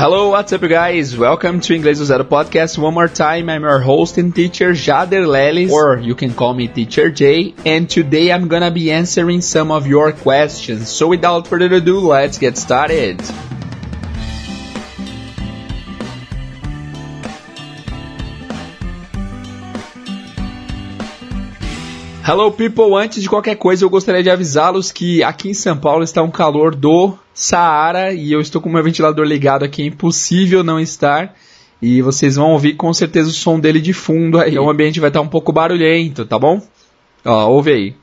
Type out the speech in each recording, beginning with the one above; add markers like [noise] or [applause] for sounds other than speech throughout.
Hello, what's up, guys? Welcome to Inglês Zero podcast. One more time, I'm your host and teacher, Jader Lelis, or you can call me Teacher J. And today I'm gonna be answering some of your questions. So without further ado, let's get started. Hello people, antes de qualquer coisa eu gostaria de avisá-los que aqui em São Paulo está um calor do Saara e eu estou com o meu ventilador ligado aqui, é impossível não estar. E vocês vão ouvir com certeza o som dele de fundo aí. O ambiente vai estar um pouco barulhento, tá bom? Ó, ouve aí.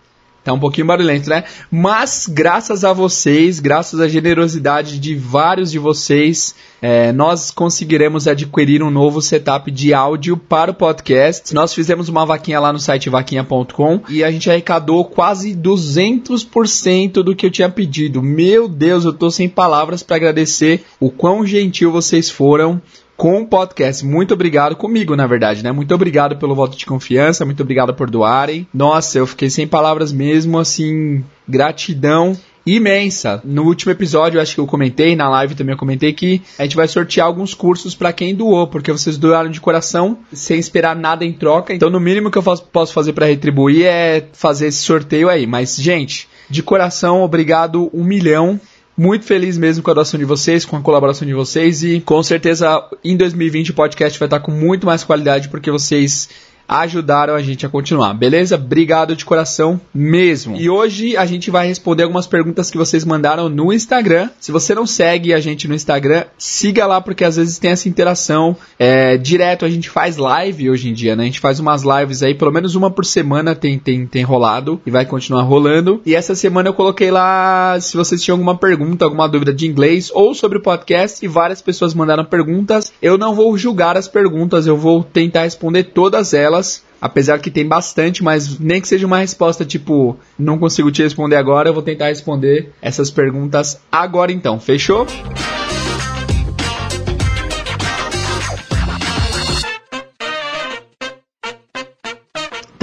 Tá um pouquinho barulhento, né? Mas graças a vocês, graças à generosidade de vários de vocês, é, nós conseguiremos adquirir um novo setup de áudio para o podcast. Nós fizemos uma vaquinha lá no site vaquinha.com e a gente arrecadou quase 200% do que eu tinha pedido. Meu Deus, eu tô sem palavras para agradecer o quão gentil vocês foram com o podcast. Muito obrigado comigo, na verdade, né? Muito obrigado pelo voto de confiança, muito obrigado por doarem. Nossa, eu fiquei sem palavras mesmo, assim, gratidão imensa. No último episódio, acho que eu comentei, na live também eu comentei que a gente vai sortear alguns cursos para quem doou, porque vocês doaram de coração, sem esperar nada em troca. Então, no mínimo que eu posso fazer para retribuir é fazer esse sorteio aí. Mas, gente, de coração, obrigado um milhão. Muito feliz mesmo com a doação de vocês, com a colaboração de vocês e com certeza em 2020 o podcast vai estar com muito mais qualidade porque vocês ajudaram a gente a continuar, beleza? Obrigado de coração mesmo. E hoje a gente vai responder algumas perguntas que vocês mandaram no Instagram. Se você não segue a gente no Instagram, siga lá porque às vezes tem essa interação. É, direto a gente faz live hoje em dia, né? A gente faz umas lives aí, pelo menos uma por semana tem, tem, tem rolado e vai continuar rolando. E essa semana eu coloquei lá se vocês tinham alguma pergunta, alguma dúvida de inglês ou sobre o podcast e várias pessoas mandaram perguntas. Eu não vou julgar as perguntas, eu vou tentar responder todas elas delas, apesar que tem bastante, mas nem que seja uma resposta tipo, não consigo te responder agora, eu vou tentar responder essas perguntas agora então. Fechou?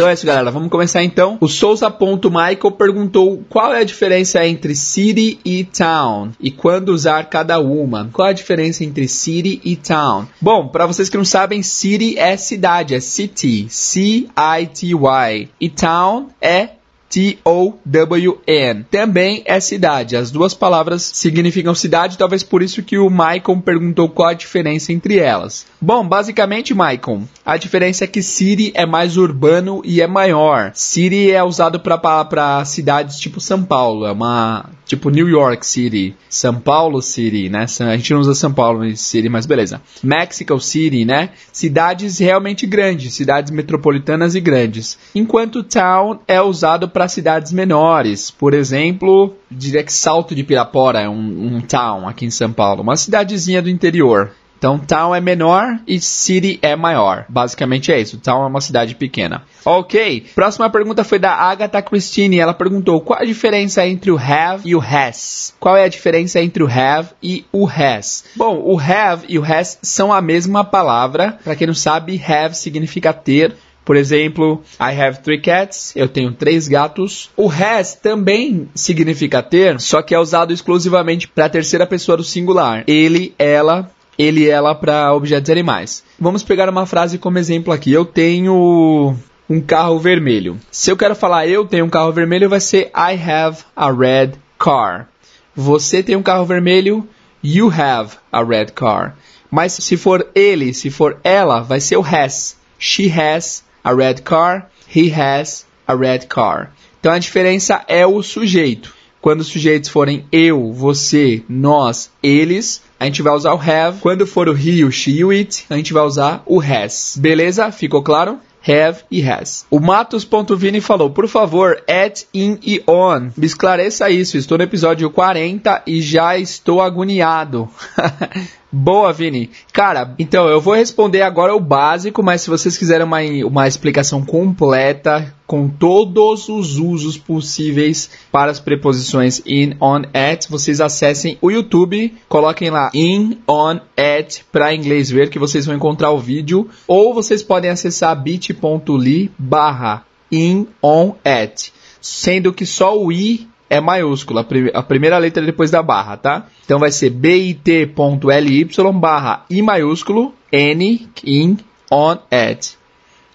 Então é isso, galera. Vamos começar então. O Souza.Michael perguntou qual é a diferença entre city e town e quando usar cada uma. Qual é a diferença entre city e town? Bom, para vocês que não sabem, city é cidade, é city, C-I-T-Y. E town é T-O-W-N. Também é cidade. As duas palavras significam cidade, talvez por isso que o Maicon perguntou qual a diferença entre elas. Bom, basicamente, Maicon, a diferença é que city é mais urbano e é maior. City é usado para cidades tipo São Paulo, é uma tipo New York City, São Paulo City, né? A gente não usa São Paulo City, mas beleza. Mexico City, né? Cidades realmente grandes, cidades metropolitanas e grandes. Enquanto town é usado para cidades menores. Por exemplo, diria que Salto de Pirapora é um, um town aqui em São Paulo, uma cidadezinha do interior. Então, town é menor e city é maior. Basicamente é isso. Town é uma cidade pequena. Ok. Próxima pergunta foi da Agatha Christine. Ela perguntou qual a diferença entre o have e o has. Qual é a diferença entre o have e o has? Bom, o have e o has são a mesma palavra. Para quem não sabe, have significa ter. Por exemplo, I have three cats, eu tenho três gatos. O has também significa ter, só que é usado exclusivamente para a terceira pessoa do singular. Ele, ela, ele e ela para objetos animais. Vamos pegar uma frase como exemplo aqui. Eu tenho um carro vermelho. Se eu quero falar eu tenho um carro vermelho, vai ser I have a red car. Você tem um carro vermelho, you have a red car. Mas se for ele, se for ela, vai ser o has. She has a red car, he has a red car. Então a diferença é o sujeito. Quando os sujeitos forem eu, você, nós, eles, a gente vai usar o have. Quando for o he, o she e o it, a gente vai usar o has. Beleza? Ficou claro? have e has. O Matos.vini falou, por favor, at, in e on. Me esclareça isso, estou no episódio 40 e já estou agoniado. [laughs] Boa, Vini. Cara, então eu vou responder agora o básico, mas se vocês quiserem uma, uma explicação completa, com todos os usos possíveis para as preposições in, on, at, vocês acessem o YouTube, coloquem lá in, on, at para inglês ver que vocês vão encontrar o vídeo, ou vocês podem acessar bit.ly barra in, on, at, sendo que só o i é maiúscula, a, prim a primeira letra depois da barra, tá? Então vai ser bit.ly barra I maiúsculo N in on at.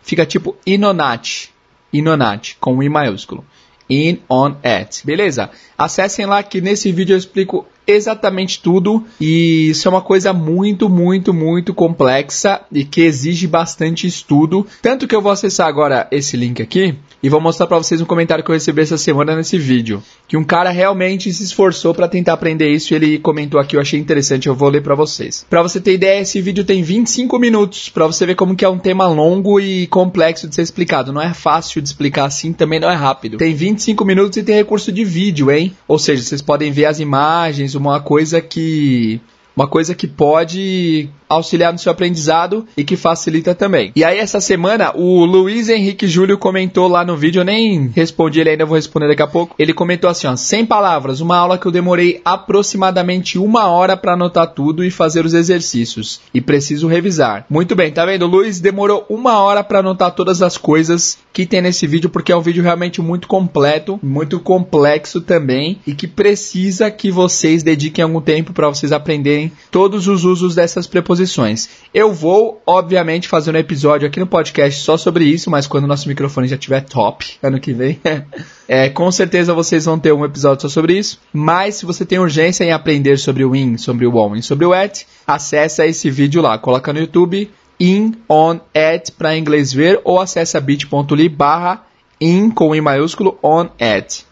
Fica tipo inonat, inonat, com I maiúsculo. In on at. Beleza? Acessem lá que nesse vídeo eu explico exatamente tudo e isso é uma coisa muito, muito, muito complexa e que exige bastante estudo. Tanto que eu vou acessar agora esse link aqui e vou mostrar para vocês um comentário que eu recebi essa semana nesse vídeo, que um cara realmente se esforçou para tentar aprender isso e ele comentou aqui, eu achei interessante, eu vou ler para vocês. Para você ter ideia, esse vídeo tem 25 minutos, para você ver como que é um tema longo e complexo de ser explicado. Não é fácil de explicar assim, também não é rápido. Tem 25 minutos e tem recurso de vídeo, hein? Ou seja, vocês podem ver as imagens, uma coisa que uma coisa que pode auxiliar no seu aprendizado e que facilita também. E aí, essa semana, o Luiz Henrique Júlio comentou lá no vídeo, eu nem respondi ele ainda, vou responder daqui a pouco. Ele comentou assim: ó, sem palavras, uma aula que eu demorei aproximadamente uma hora para anotar tudo e fazer os exercícios. E preciso revisar. Muito bem, tá vendo? O Luiz demorou uma hora para anotar todas as coisas que tem nesse vídeo, porque é um vídeo realmente muito completo, muito complexo também, e que precisa que vocês dediquem algum tempo para vocês aprenderem todos os usos dessas preposições posições. Eu vou, obviamente, fazer um episódio aqui no podcast só sobre isso, mas quando o nosso microfone já estiver top, ano que vem, [laughs] é, com certeza vocês vão ter um episódio só sobre isso. Mas se você tem urgência em aprender sobre o in, sobre o on e sobre o at, acessa esse vídeo lá, coloca no YouTube in, on, at para inglês ver ou acessa bit.ly barra in com i maiúsculo on, at.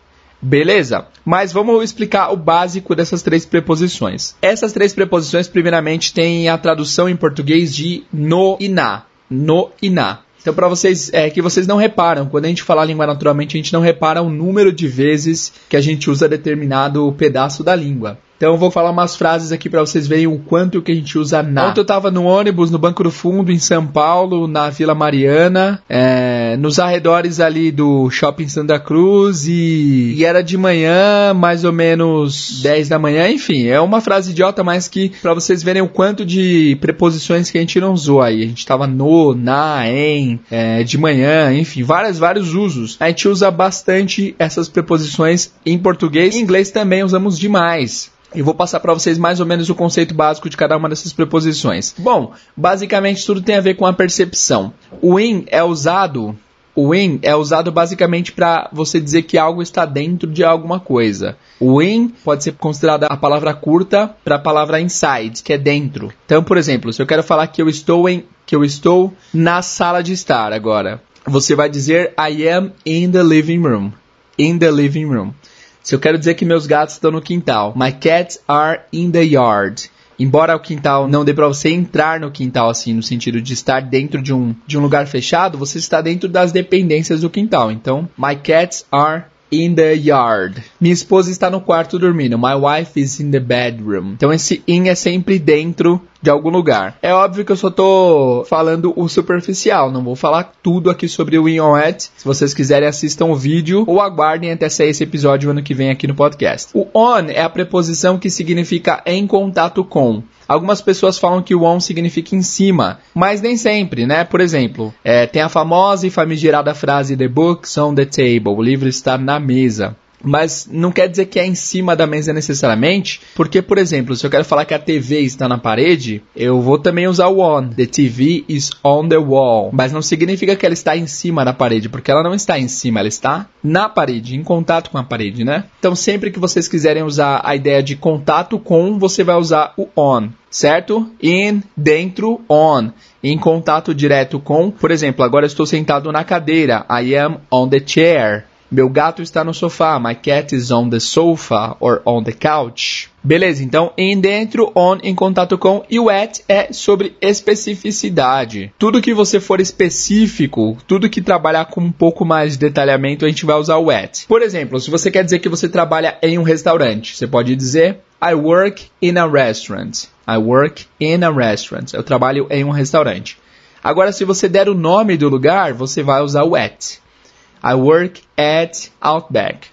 Beleza? Mas vamos explicar o básico dessas três preposições. Essas três preposições, primeiramente, têm a tradução em português de no e na. No e na. Então, para vocês, é que vocês não reparam, quando a gente fala a língua naturalmente, a gente não repara o número de vezes que a gente usa determinado pedaço da língua. Então eu vou falar umas frases aqui para vocês verem o quanto que a gente usa na. Ontem eu tava no ônibus, no Banco do Fundo, em São Paulo, na Vila Mariana, é, nos arredores ali do Shopping Santa Cruz e, e, era de manhã, mais ou menos 10 da manhã, enfim, é uma frase idiota, mas que para vocês verem o quanto de preposições que a gente não usou aí. A gente tava no, na, em, é, de manhã, enfim, vários, vários usos. A gente usa bastante essas preposições em português. Em inglês também usamos demais. E vou passar para vocês mais ou menos o conceito básico de cada uma dessas preposições. Bom, basicamente tudo tem a ver com a percepção. O in é usado o in é usado basicamente para você dizer que algo está dentro de alguma coisa. O in pode ser considerada a palavra curta para a palavra inside, que é dentro. Então, por exemplo, se eu quero falar que eu estou em que eu estou na sala de estar agora, você vai dizer I am in the living room. In the living room. Se eu quero dizer que meus gatos estão no quintal, my cats are in the yard. Embora o quintal não dê para você entrar no quintal assim, no sentido de estar dentro de um, de um lugar fechado, você está dentro das dependências do quintal. Então, my cats are in the yard. Minha esposa está no quarto dormindo. My wife is in the bedroom. Então esse in é sempre dentro de algum lugar. É óbvio que eu só tô falando o superficial, não vou falar tudo aqui sobre o in on at. Se vocês quiserem assistam o vídeo ou aguardem até sair esse episódio ano que vem aqui no podcast. O on é a preposição que significa em contato com. Algumas pessoas falam que o on significa em cima, mas nem sempre, né? Por exemplo, é, tem a famosa e famigerada frase The book's on the table, o livro está na mesa. Mas não quer dizer que é em cima da mesa necessariamente, porque, por exemplo, se eu quero falar que a TV está na parede, eu vou também usar o on. The TV is on the wall. Mas não significa que ela está em cima da parede, porque ela não está em cima, ela está na parede, em contato com a parede, né? Então, sempre que vocês quiserem usar a ideia de contato com, você vai usar o on certo? In, dentro, on. Em contato direto com, por exemplo, agora estou sentado na cadeira. I am on the chair. Meu gato está no sofá. My cat is on the sofa or on the couch. Beleza, então em dentro, on em contato com e o at é sobre especificidade. Tudo que você for específico, tudo que trabalhar com um pouco mais de detalhamento, a gente vai usar o at. Por exemplo, se você quer dizer que você trabalha em um restaurante, você pode dizer I work in a restaurant. I work in a restaurant. Eu trabalho em um restaurante. Agora, se você der o nome do lugar, você vai usar o at. I work at Outback.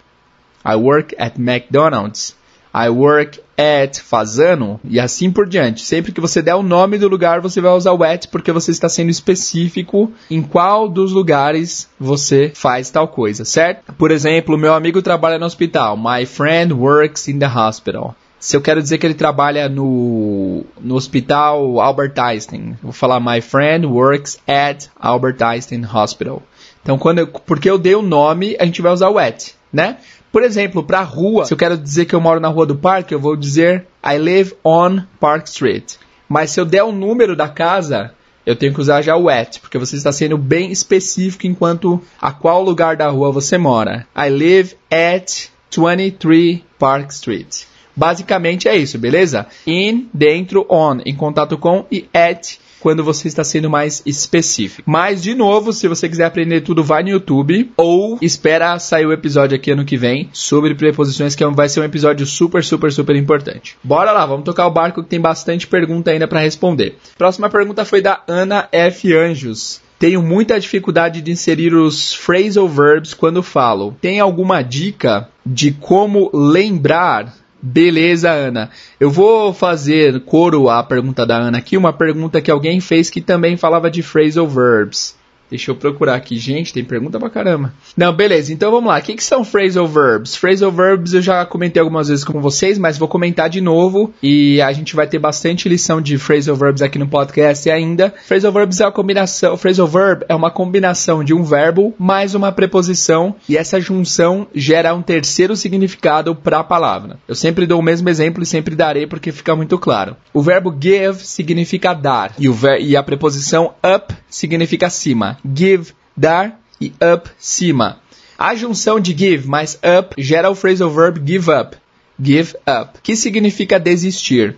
I work at McDonald's. I work at Fazano e assim por diante. Sempre que você der o nome do lugar, você vai usar o at porque você está sendo específico em qual dos lugares você faz tal coisa, certo? Por exemplo, meu amigo trabalha no hospital. My friend works in the hospital. Se eu quero dizer que ele trabalha no, no hospital Albert Einstein, vou falar My friend works at Albert Einstein Hospital. Então, quando eu, porque eu dei o nome, a gente vai usar o at, né? Por exemplo, para rua, se eu quero dizer que eu moro na rua do parque, eu vou dizer I live on Park Street. Mas se eu der o número da casa, eu tenho que usar já o at, porque você está sendo bem específico enquanto a qual lugar da rua você mora. I live at 23 Park Street. Basicamente é isso, beleza? In, dentro, on, em contato com e at quando você está sendo mais específico. Mas, de novo, se você quiser aprender tudo, vai no YouTube ou espera sair o episódio aqui ano que vem sobre preposições, que é vai ser um episódio super, super, super importante. Bora lá, vamos tocar o barco que tem bastante pergunta ainda para responder. Próxima pergunta foi da Ana F. Anjos. Tenho muita dificuldade de inserir os phrasal verbs quando falo. Tem alguma dica de como lembrar Beleza, Ana. Eu vou fazer coro à pergunta da Ana aqui, uma pergunta que alguém fez que também falava de phrasal verbs. Deixa eu procurar aqui. Gente, tem pergunta pra caramba. Não, beleza. Então vamos lá. O que, que são phrasal verbs? Phrasal verbs eu já comentei algumas vezes com vocês, mas vou comentar de novo. E a gente vai ter bastante lição de phrasal verbs aqui no podcast ainda. Phrasal verbs é uma combinação. Phrasal verb é uma combinação de um verbo mais uma preposição. E essa junção gera um terceiro significado para a palavra. Eu sempre dou o mesmo exemplo e sempre darei porque fica muito claro. O verbo give significa dar. E, e a preposição up significa cima give, dar e up, cima. A junção de give mais up gera o phrasal verb give up. Give up, que significa desistir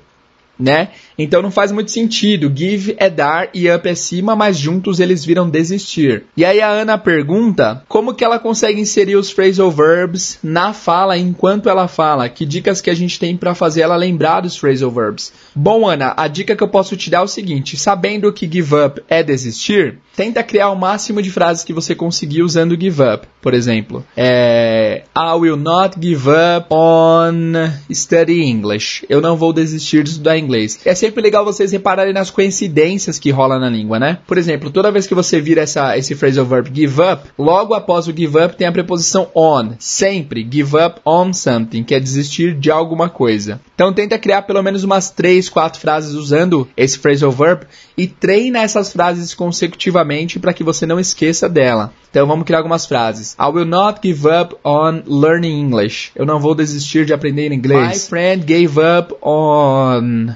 né? Então não faz muito sentido. Give é dar e up é cima, mas juntos eles viram desistir. E aí a Ana pergunta como que ela consegue inserir os phrasal verbs na fala enquanto ela fala. Que dicas que a gente tem para fazer ela lembrar dos phrasal verbs? Bom, Ana, a dica que eu posso te dar é o seguinte: sabendo que give up é desistir, tenta criar o máximo de frases que você conseguir usando give up. Por exemplo, é, I will not give up on study English. Eu não vou desistir de estudar inglês inglês. É sempre legal vocês repararem nas coincidências que rola na língua, né? Por exemplo, toda vez que você vira essa, esse phrasal verb give up, logo após o give up tem a preposição on. Sempre give up on something, que é desistir de alguma coisa. Então tenta criar pelo menos umas 3, 4 frases usando esse phrasal verb e treina essas frases consecutivamente para que você não esqueça dela. Então vamos criar algumas frases. I will not give up on learning English. Eu não vou desistir de aprender inglês. My friend gave up on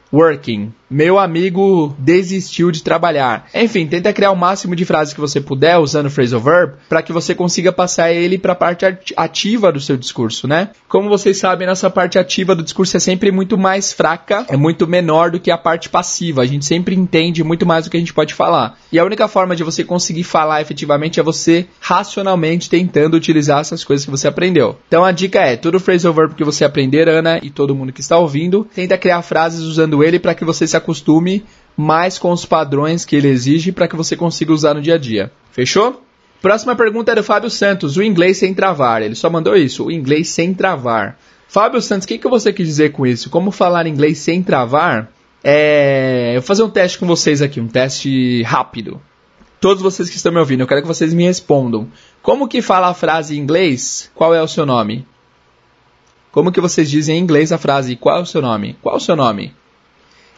working. Meu amigo desistiu de trabalhar. Enfim, tenta criar o máximo de frases que você puder usando o phrasal verb para que você consiga passar ele para a parte ativa do seu discurso, né? Como vocês sabem, nossa parte ativa do discurso é sempre muito mais fraca, é muito menor do que a parte passiva. A gente sempre entende muito mais do que a gente pode falar. E a única forma de você conseguir falar efetivamente é você racionalmente tentando utilizar essas coisas que você aprendeu. Então a dica é, todo phrasal verb que você aprender, Ana, e todo mundo que está ouvindo, tenta criar frases usando ele para que você se acostume mais com os padrões que ele exige para que você consiga usar no dia a dia. Fechou? Próxima pergunta é do Fábio Santos, o inglês sem travar. Ele só mandou isso, o inglês sem travar. Fábio Santos, o que, que você quis dizer com isso? Como falar inglês sem travar? É... Eu vou fazer um teste com vocês aqui, um teste rápido. Todos vocês que estão me ouvindo, eu quero que vocês me respondam. Como que fala a frase em inglês? Qual é o seu nome? Como que vocês dizem em inglês a frase qual é o seu nome? Qual é o seu nome?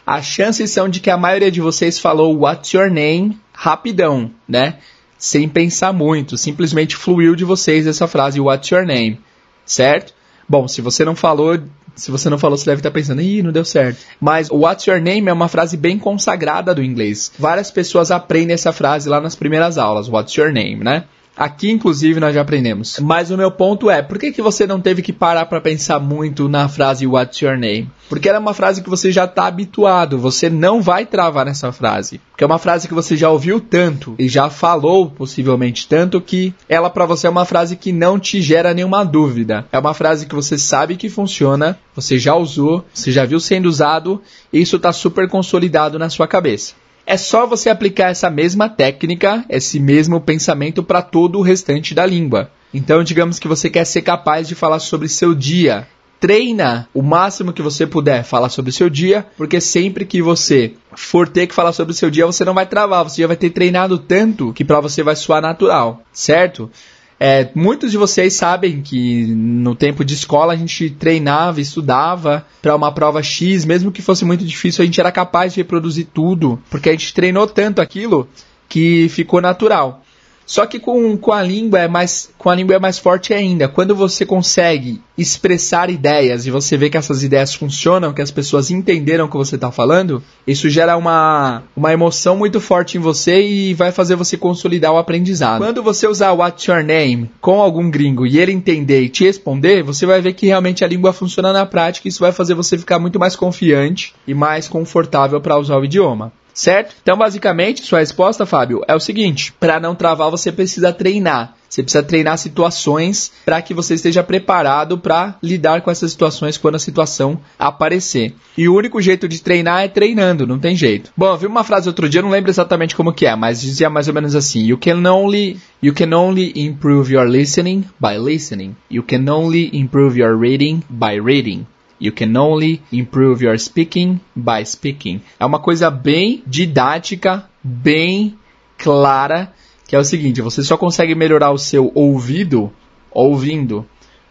As chances são de que a maioria de vocês falou What's your name rapidão, né? Sem pensar muito, simplesmente fluiu de vocês essa frase What's your name, certo? Bom, se você não falou, se você não falou, você deve estar pensando, ih, não deu certo. Mas What's your name é uma frase bem consagrada do inglês. Várias pessoas aprendem essa frase lá nas primeiras aulas, What's your name, né? Aqui, inclusive, nós já aprendemos. Mas o meu ponto é, por que, que você não teve que parar para pensar muito na frase What's your name? Porque ela é uma frase que você já está habituado, você não vai travar nessa frase. Porque é uma frase que você já ouviu tanto e já falou possivelmente tanto que ela para você é uma frase que não te gera nenhuma dúvida. É uma frase que você sabe que funciona, você já usou, você já viu sendo usado e isso está super consolidado na sua cabeça. É só você aplicar essa mesma técnica, esse mesmo pensamento para todo o restante da língua. Então, digamos que você quer ser capaz de falar sobre seu dia. treina o máximo que você puder falar sobre seu dia, porque sempre que você for ter que falar sobre seu dia, você não vai travar, você já vai ter treinado tanto que para você vai soar natural, certo? É, muitos de vocês sabem que no tempo de escola a gente treinava, estudava para uma prova X, mesmo que fosse muito difícil, a gente era capaz de reproduzir tudo, porque a gente treinou tanto aquilo que ficou natural. Só que com, com a língua é mais com a língua é mais forte ainda. Quando você consegue expressar ideias e você vê que essas ideias funcionam, que as pessoas entenderam o que você está falando, isso gera uma, uma emoção muito forte em você e vai fazer você consolidar o aprendizado. Quando você usar What's Your Name com algum gringo e ele entender e te responder, você vai ver que realmente a língua funciona na prática e isso vai fazer você ficar muito mais confiante e mais confortável para usar o idioma certo? Então, basicamente, sua resposta, Fábio, é o seguinte: para não travar, você precisa treinar. Você precisa treinar situações para que você esteja preparado para lidar com essas situações quando a situação aparecer. E o único jeito de treinar é treinando, não tem jeito. Bom, eu vi uma frase outro dia, não lembro exatamente como que é, mas dizia mais ou menos assim: You can only you can only improve your listening by listening. You can only improve your reading by reading. You can only improve your speaking by speaking. É uma coisa bem didática, bem clara, que é o seguinte: você só consegue melhorar o seu ouvido ouvindo.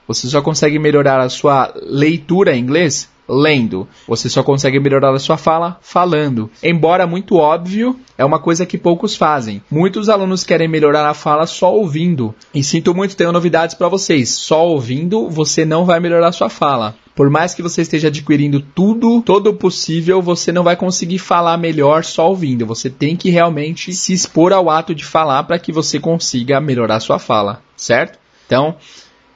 Você só consegue melhorar a sua leitura em inglês lendo. Você só consegue melhorar a sua fala falando. Embora muito óbvio, é uma coisa que poucos fazem. Muitos alunos querem melhorar a fala só ouvindo. E sinto muito, tenho novidades para vocês. Só ouvindo, você não vai melhorar a sua fala. Por mais que você esteja adquirindo tudo, todo o possível, você não vai conseguir falar melhor só ouvindo. Você tem que realmente se expor ao ato de falar para que você consiga melhorar sua fala, certo? Então,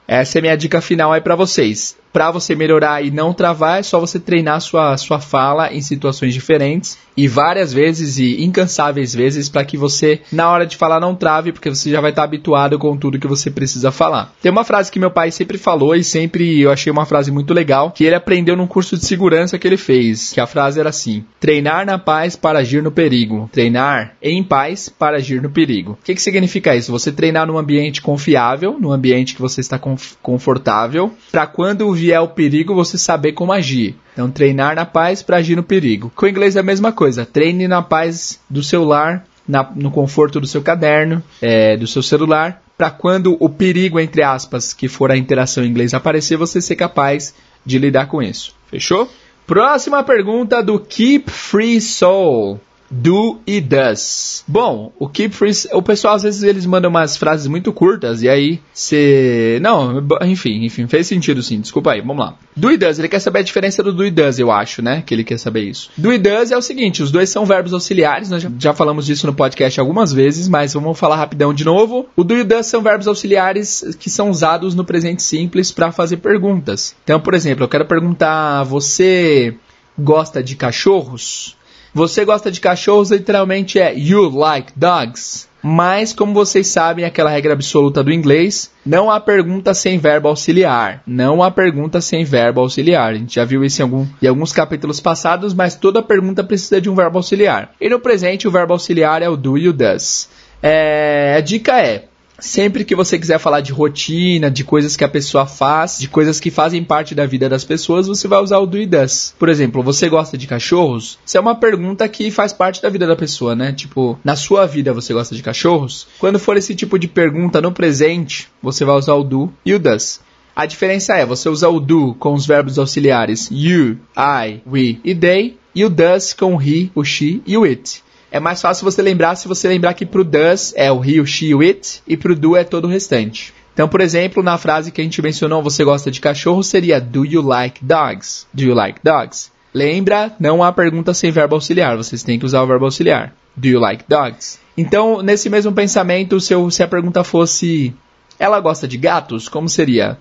essa é minha dica final aí para vocês para você melhorar e não travar, é só você treinar sua, sua fala em situações diferentes e várias vezes e incansáveis vezes para que você, na hora de falar, não trave, porque você já vai estar tá habituado com tudo que você precisa falar. Tem uma frase que meu pai sempre falou e sempre eu achei uma frase muito legal, que ele aprendeu num curso de segurança que ele fez, que a frase era assim: treinar na paz para agir no perigo, treinar em paz para agir no perigo. O que, que significa isso? Você treinar num ambiente confiável, num ambiente que você está confortável, para quando é o perigo, você saber como agir. Então, treinar na paz para agir no perigo. Com o inglês é a mesma coisa. Treine na paz do seu lar, na, no conforto do seu caderno, é, do seu celular, para quando o perigo, entre aspas, que for a interação em inglês aparecer, você ser capaz de lidar com isso. Fechou? Próxima pergunta do Keep Free Soul do e does. Bom, o keep free, o pessoal às vezes eles mandam umas frases muito curtas e aí você, não, enfim, enfim, fez sentido sim, desculpa aí, vamos lá. Do e does, ele quer saber a diferença do do e does, eu acho, né, que ele quer saber isso. Do e does é o seguinte, os dois são verbos auxiliares, nós já, já falamos disso no podcast algumas vezes, mas vamos falar rapidão de novo. O do e does são verbos auxiliares que são usados no presente simples para fazer perguntas. Então, por exemplo, eu quero perguntar, você gosta de cachorros? Você gosta de cachorros, literalmente é You like dogs. Mas, como vocês sabem, aquela regra absoluta do inglês, não há pergunta sem verbo auxiliar. Não há pergunta sem verbo auxiliar. A gente já viu isso em, algum, em alguns capítulos passados, mas toda pergunta precisa de um verbo auxiliar. E no presente, o verbo auxiliar é o do e o does. É, a dica é, Sempre que você quiser falar de rotina, de coisas que a pessoa faz, de coisas que fazem parte da vida das pessoas, você vai usar o do e does. Por exemplo, você gosta de cachorros? Isso é uma pergunta que faz parte da vida da pessoa, né? Tipo, na sua vida você gosta de cachorros? Quando for esse tipo de pergunta no presente, você vai usar o do e o does. A diferença é, você usa o do com os verbos auxiliares you, I, we e they, e o does com o he, o she e o it é mais fácil você lembrar se você lembrar que pro does é o he, she, it, e pro do é todo o restante. Então, por exemplo, na frase que a gente mencionou, você gosta de cachorro, seria Do you like dogs? Do you like dogs? Lembra, não há pergunta sem verbo auxiliar, vocês têm que usar o verbo auxiliar. Do you like dogs? Então, nesse mesmo pensamento, se, eu, se a pergunta fosse Ela gosta de gatos? Como seria?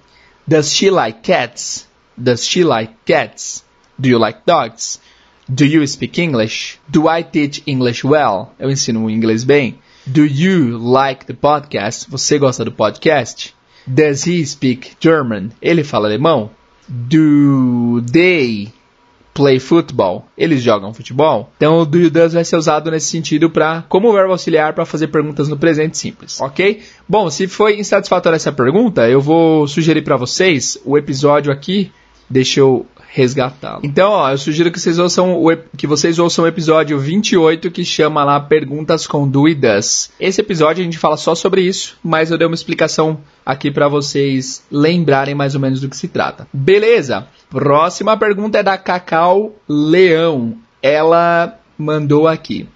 Does she like cats? Does she like cats? Do you like dogs? Do you speak English? Do I teach English well? Eu ensino inglês bem. Do you like the podcast? Você gosta do podcast? Does he speak German? Ele fala alemão? Do they play football? Eles jogam futebol? Então o do you does vai ser usado nesse sentido para como verbo auxiliar para fazer perguntas no presente simples, ok? Bom, se foi insatisfatória essa pergunta, eu vou sugerir para vocês o episódio aqui Deixa eu resgatá-lo. Então, ó, eu sugiro que vocês ouçam o, que vocês ouçam o episódio 28 que chama lá Perguntas com Dúvidas. Esse episódio a gente fala só sobre isso, mas eu dei uma explicação aqui para vocês lembrarem mais ou menos do que se trata. Beleza? Próxima pergunta é da Cacau Leão. Ela mandou aqui.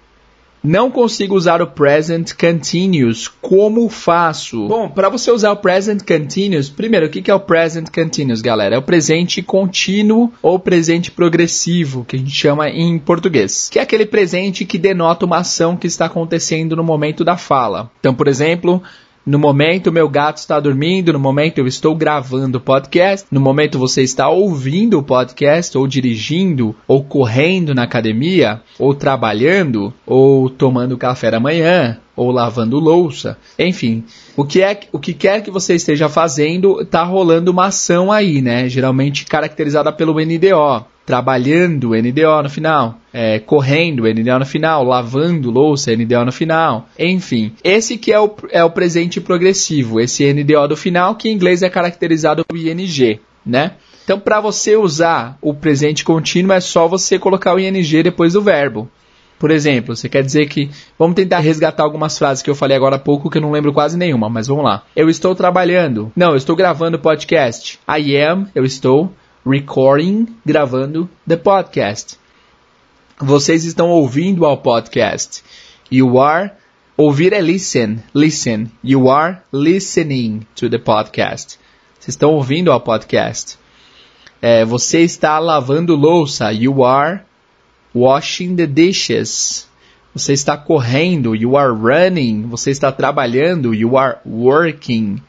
Não consigo usar o present continuous. Como faço? Bom, para você usar o present continuous, primeiro, o que é o present continuous, galera? É o presente contínuo ou presente progressivo, que a gente chama em português. Que é aquele presente que denota uma ação que está acontecendo no momento da fala. Então, por exemplo, no momento, meu gato está dormindo. No momento, eu estou gravando o podcast. No momento, você está ouvindo o podcast, ou dirigindo, ou correndo na academia, ou trabalhando, ou tomando café da manhã, ou lavando louça. Enfim, o que, é, o que quer que você esteja fazendo, está rolando uma ação aí, né? Geralmente caracterizada pelo NDO trabalhando, NDO no final, é, correndo, NDO no final, lavando louça, NDO no final, enfim. Esse que é o, é o presente progressivo, esse NDO do final, que em inglês é caracterizado pelo ING, né? Então, para você usar o presente contínuo, é só você colocar o ING depois do verbo. Por exemplo, você quer dizer que. Vamos tentar resgatar algumas frases que eu falei agora há pouco que eu não lembro quase nenhuma, mas vamos lá. Eu estou trabalhando. Não, eu estou gravando podcast. I am, eu estou recording, gravando the podcast. Vocês estão ouvindo ao podcast. You are ouvir é listen, listen. You are listening to the podcast. Vocês estão ouvindo ao podcast. É, você está lavando louça. You are washing the dishes. Você está correndo. You are running. Você está trabalhando. You are working.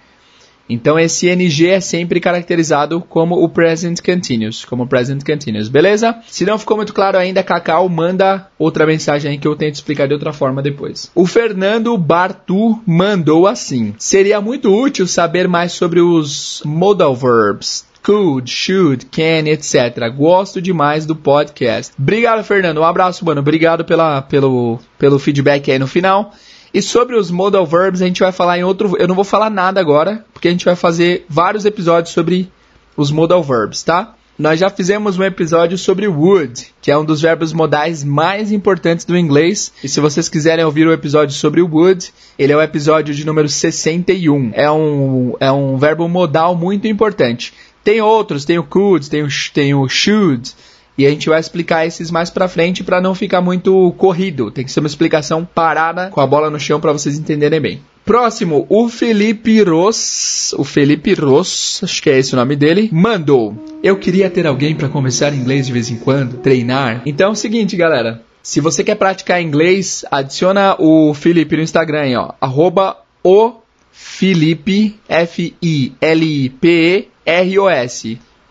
Então esse NG é sempre caracterizado como o present continuous, como present continuous, beleza? Se não ficou muito claro ainda, Cacau manda outra mensagem aí que eu tento explicar de outra forma depois. O Fernando Bartu mandou assim: Seria muito útil saber mais sobre os modal verbs, could, should, can, etc. Gosto demais do podcast. Obrigado, Fernando. Um abraço, mano. Obrigado pela, pelo, pelo feedback aí no final. E sobre os modal verbs a gente vai falar em outro. Eu não vou falar nada agora, porque a gente vai fazer vários episódios sobre os modal verbs, tá? Nós já fizemos um episódio sobre would, que é um dos verbos modais mais importantes do inglês. E se vocês quiserem ouvir o episódio sobre o would, ele é o episódio de número 61. É um, é um verbo modal muito importante. Tem outros, tem o could, tem o, tem o should, e a gente vai explicar esses mais pra frente para não ficar muito corrido. Tem que ser uma explicação parada com a bola no chão para vocês entenderem bem. Próximo, o Felipe Ros, o Felipe Ros, acho que é esse o nome dele, mandou. Eu queria ter alguém para conversar inglês de vez em quando, treinar. Então é o seguinte, galera. Se você quer praticar inglês, adiciona o Felipe no Instagram, aí, ó, arroba o Felipe, F-I-L-I-P-E-R-O-S,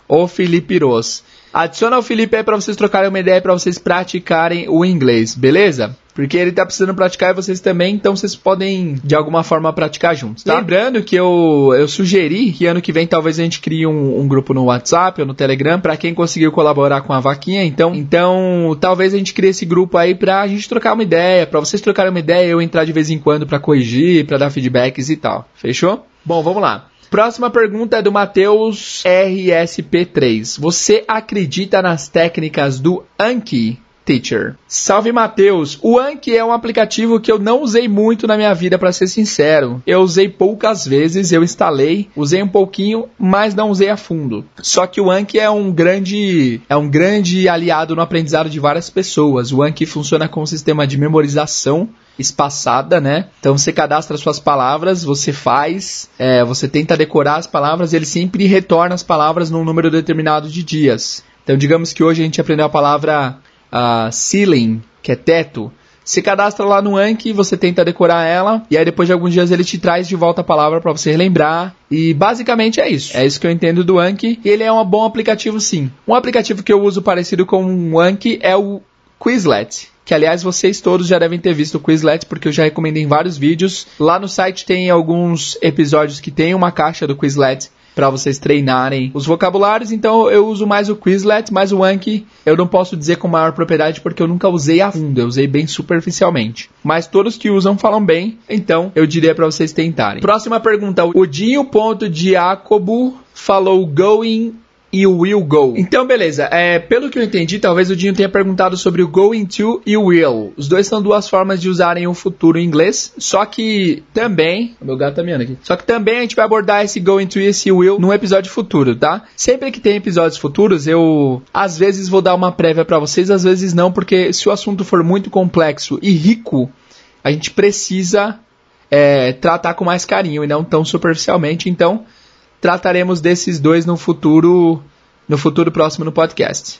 o Felipe Ros. Adiciona o Felipe aí pra vocês trocarem uma ideia para vocês praticarem o inglês, beleza? Porque ele tá precisando praticar e vocês também, então vocês podem de alguma forma praticar juntos, tá? Lembrando que eu, eu sugeri que ano que vem talvez a gente crie um, um grupo no WhatsApp ou no Telegram para quem conseguiu colaborar com a vaquinha. Então, então talvez a gente crie esse grupo aí pra gente trocar uma ideia, para vocês trocarem uma ideia, eu entrar de vez em quando para corrigir, para dar feedbacks e tal. Fechou? Bom, vamos lá. Próxima pergunta é do Matheus RSP3. Você acredita nas técnicas do Anki? Teacher. Salve Matheus! O Anki é um aplicativo que eu não usei muito na minha vida, para ser sincero. Eu usei poucas vezes, eu instalei, usei um pouquinho, mas não usei a fundo. Só que o Anki é um grande é um grande aliado no aprendizado de várias pessoas. O Anki funciona com um sistema de memorização espaçada, né? Então você cadastra suas palavras, você faz, é, você tenta decorar as palavras e ele sempre retorna as palavras num número determinado de dias. Então digamos que hoje a gente aprendeu a palavra uh, ceiling, que é teto. Se cadastra lá no Anki, você tenta decorar ela, e aí depois de alguns dias ele te traz de volta a palavra para você relembrar. E basicamente é isso. É isso que eu entendo do Anki, e ele é um bom aplicativo sim. Um aplicativo que eu uso parecido com o Anki é o Quizlet que aliás vocês todos já devem ter visto o Quizlet, porque eu já recomendei em vários vídeos. Lá no site tem alguns episódios que tem uma caixa do Quizlet para vocês treinarem os vocabulários, então eu uso mais o Quizlet, mas o Anki eu não posso dizer com maior propriedade porque eu nunca usei a fundo, eu usei bem superficialmente. Mas todos que usam falam bem, então eu diria para vocês tentarem. Próxima pergunta, o Dinho.diacobo falou going e o will go. Então, beleza. É, pelo que eu entendi, talvez o Dinho tenha perguntado sobre o going to e o will. Os dois são duas formas de usarem o futuro em inglês. Só que também. Meu gato tá miando aqui. Só que também a gente vai abordar esse going to e esse will num episódio futuro, tá? Sempre que tem episódios futuros, eu às vezes vou dar uma prévia para vocês, às vezes não, porque se o assunto for muito complexo e rico, a gente precisa é, tratar com mais carinho e não tão superficialmente. Então, trataremos desses dois no futuro, no futuro próximo no podcast.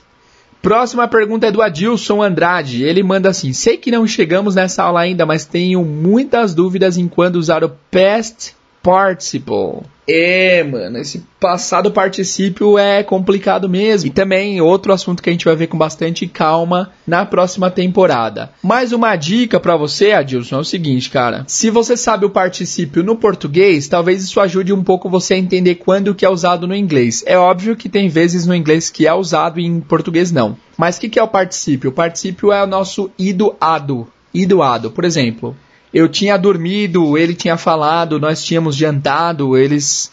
Próxima pergunta é do Adilson Andrade. Ele manda assim: Sei que não chegamos nessa aula ainda, mas tenho muitas dúvidas em quando usar o past participle. É, mano, esse passado particípio é complicado mesmo. E também outro assunto que a gente vai ver com bastante calma na próxima temporada. Mais uma dica para você, Adilson, é o seguinte, cara. Se você sabe o particípio no português, talvez isso ajude um pouco você a entender quando que é usado no inglês. É óbvio que tem vezes no inglês que é usado e em português não. Mas o que, que é o particípio? O particípio é o nosso idoado. Idoado, por exemplo eu tinha dormido, ele tinha falado, nós tínhamos jantado, eles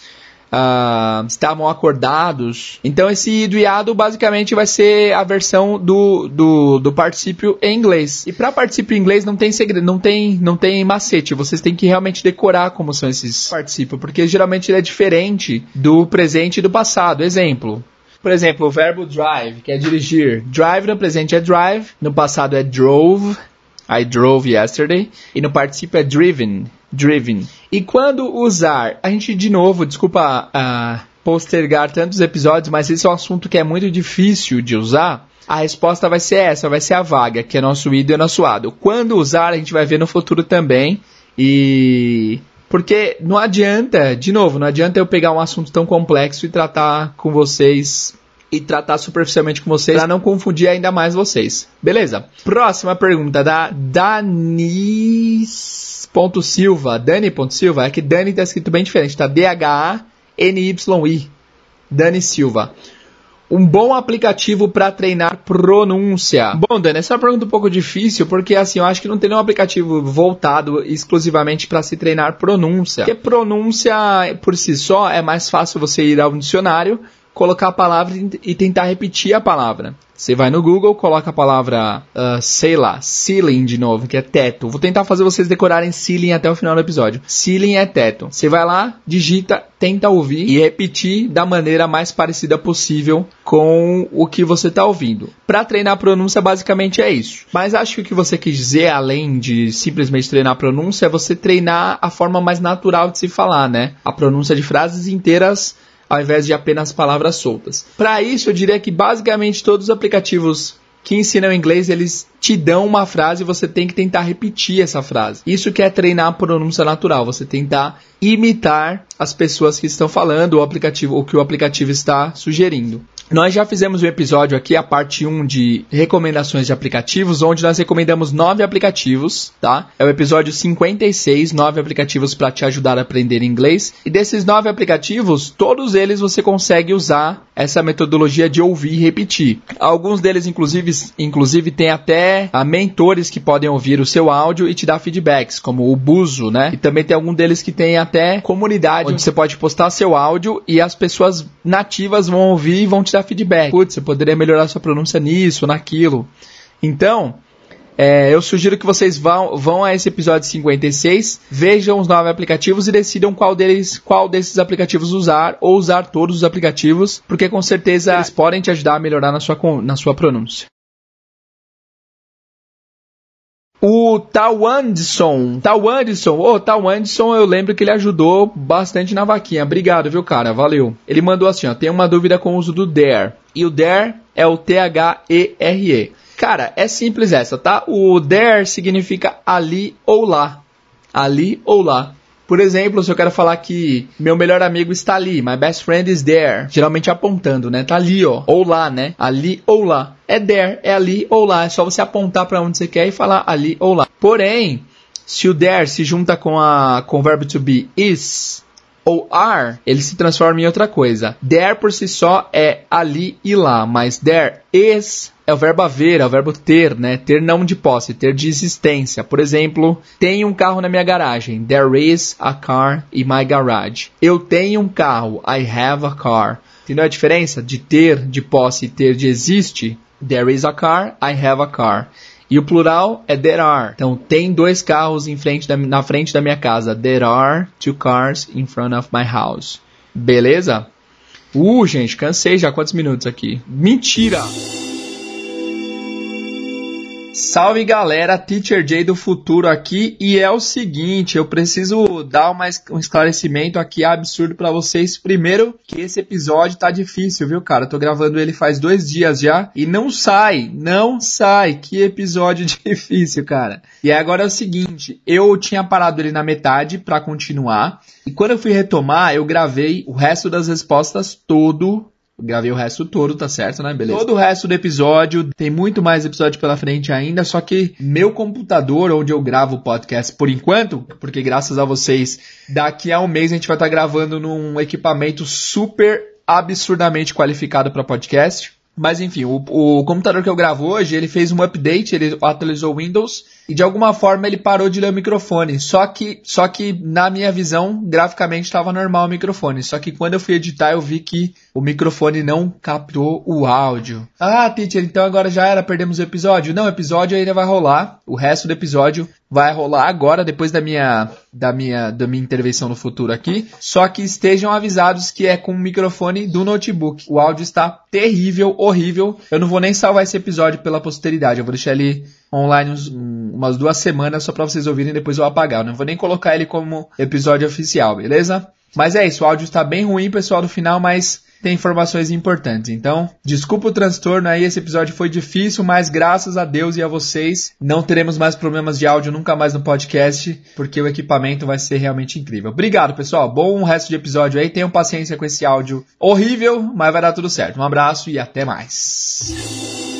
uh, estavam acordados. Então esse ido basicamente vai ser a versão do, do, do particípio em inglês. E para particípio em inglês não tem segredo, não tem, não tem macete. Vocês têm que realmente decorar como são esses particípios, porque geralmente ele é diferente do presente e do passado. Exemplo. Por exemplo, o verbo drive, que é dirigir. Drive no presente é drive, no passado é drove, I drove yesterday. E no participio é driven. Driven. E quando usar, a gente de novo, desculpa uh, postergar tantos episódios, mas esse é um assunto que é muito difícil de usar. A resposta vai ser essa, vai ser a vaga, que é nosso id e nosso ado. Quando usar, a gente vai ver no futuro também. E porque não adianta, de novo, não adianta eu pegar um assunto tão complexo e tratar com vocês e tratar superficialmente com vocês para não confundir ainda mais vocês. Beleza? Próxima pergunta da Danis.silva. Dani.silva. É que Dani tá escrito bem diferente, tá? D-H-A-N-Y-I. Dani Silva. Um bom aplicativo para treinar pronúncia. Bom, Dani, essa é uma pergunta um pouco difícil, porque assim, eu acho que não tem nenhum aplicativo voltado exclusivamente para se treinar pronúncia. Porque pronúncia por si só é mais fácil você ir ao dicionário colocar a palavra e tentar repetir a palavra. Você vai no Google, coloca a palavra, uh, sei lá, ceiling de novo, que é teto. Vou tentar fazer vocês decorarem ceiling até o final do episódio. Ceiling é teto. Você vai lá, digita, tenta ouvir e repetir da maneira mais parecida possível com o que você está ouvindo. Para treinar a pronúncia, basicamente é isso. Mas acho que o que você quis dizer, além de simplesmente treinar a pronúncia, é você treinar a forma mais natural de se falar, né? A pronúncia de frases inteiras ao invés de apenas palavras soltas. Para isso, eu diria que basicamente todos os aplicativos que ensinam inglês, eles te dão uma frase e você tem que tentar repetir essa frase. Isso que é treinar a pronúncia natural, você tentar imitar as pessoas que estão falando o aplicativo, o que o aplicativo está sugerindo. Nós já fizemos um episódio aqui, a parte 1 de recomendações de aplicativos, onde nós recomendamos nove aplicativos, tá? É o episódio 56, nove aplicativos para te ajudar a aprender inglês. E desses nove aplicativos, todos eles você consegue usar essa metodologia de ouvir e repetir. Alguns deles, inclusive, inclusive tem até ah, mentores que podem ouvir o seu áudio e te dar feedbacks, como o Buzo, né? E também tem algum deles que tem até comunidade, onde você pode postar seu áudio e as pessoas nativas vão ouvir e vão te dar feedback. Putz, você poderia melhorar sua pronúncia nisso, naquilo. Então, é, eu sugiro que vocês vão, vão a esse episódio 56, vejam os nove aplicativos e decidam qual, deles, qual desses aplicativos usar ou usar todos os aplicativos, porque com certeza eles podem te ajudar a melhorar na sua, na sua pronúncia. O Tawandson, Tawandson, ô oh, Tawandson, eu lembro que ele ajudou bastante na vaquinha. Obrigado, viu, cara? Valeu. Ele mandou assim, ó, tem uma dúvida com o uso do there. E o there é o T-H-E-R-E. Cara, é simples essa, tá? O there significa ali ou lá. Ali ou lá. Por exemplo, se eu quero falar que meu melhor amigo está ali, my best friend is there, geralmente apontando, né? Tá ali, ó, ou lá, né? Ali ou lá. É there, é ali ou lá. É só você apontar para onde você quer e falar ali ou lá. Porém, se o there se junta com a com o verbo to be is ou are, ele se transforma em outra coisa. There por si só é ali e lá, mas there is é o verbo haver, é o verbo ter, né? Ter não de posse, ter de existência. Por exemplo, tenho um carro na minha garagem. There is a car in my garage. Eu tenho um carro. I have a car. Entendeu a diferença de ter, de posse e ter de existe? There is a car, I have a car. E o plural é there are. Então tem dois carros em frente da, na frente da minha casa. There are two cars in front of my house. Beleza? Uh, gente, cansei já. Quantos minutos aqui? Mentira! Salve galera, Teacher Jay do futuro aqui e é o seguinte, eu preciso dar uma, um esclarecimento aqui absurdo para vocês. Primeiro, que esse episódio tá difícil, viu, cara? Eu tô gravando ele faz dois dias já e não sai, não sai. Que episódio [laughs] difícil, cara. E agora é o seguinte, eu tinha parado ele na metade para continuar e quando eu fui retomar, eu gravei o resto das respostas todo Gravei o resto todo, tá certo, né? Beleza. Todo o resto do episódio, tem muito mais episódio pela frente ainda, só que meu computador, onde eu gravo o podcast por enquanto, porque graças a vocês, daqui a um mês a gente vai estar tá gravando num equipamento super absurdamente qualificado para podcast. Mas enfim, o, o, computador que eu gravo hoje, ele fez um update, ele atualizou o Windows e de alguma forma ele parou de ler o microfone. Só que, só que na minha visão, graficamente estava normal o microfone. Só que quando eu fui editar, eu vi que o microfone não captou o áudio. Ah, teacher, então agora já era, perdemos o episódio? Não, o episódio ainda vai rolar. O resto do episódio vai rolar agora, depois da minha, da minha, da minha intervenção no futuro aqui. Só que estejam avisados que é com o microfone do notebook. O áudio está terrível, horrível. Eu não vou nem salvar esse episódio pela posteridade. Eu vou deixar ele online uns, umas duas semanas só para vocês ouvirem depois eu apagar. Eu não vou nem colocar ele como episódio oficial, beleza? Mas é isso, o áudio está bem ruim, pessoal, do final, mas tem informações importantes. Então, desculpa o transtorno aí, esse episódio foi difícil, mas graças a Deus e a vocês, não teremos mais problemas de áudio nunca mais no podcast, porque o equipamento vai ser realmente incrível. Obrigado, pessoal. Bom resto de episódio aí. Tenham paciência com esse áudio horrível, mas vai dar tudo certo. Um abraço e até mais.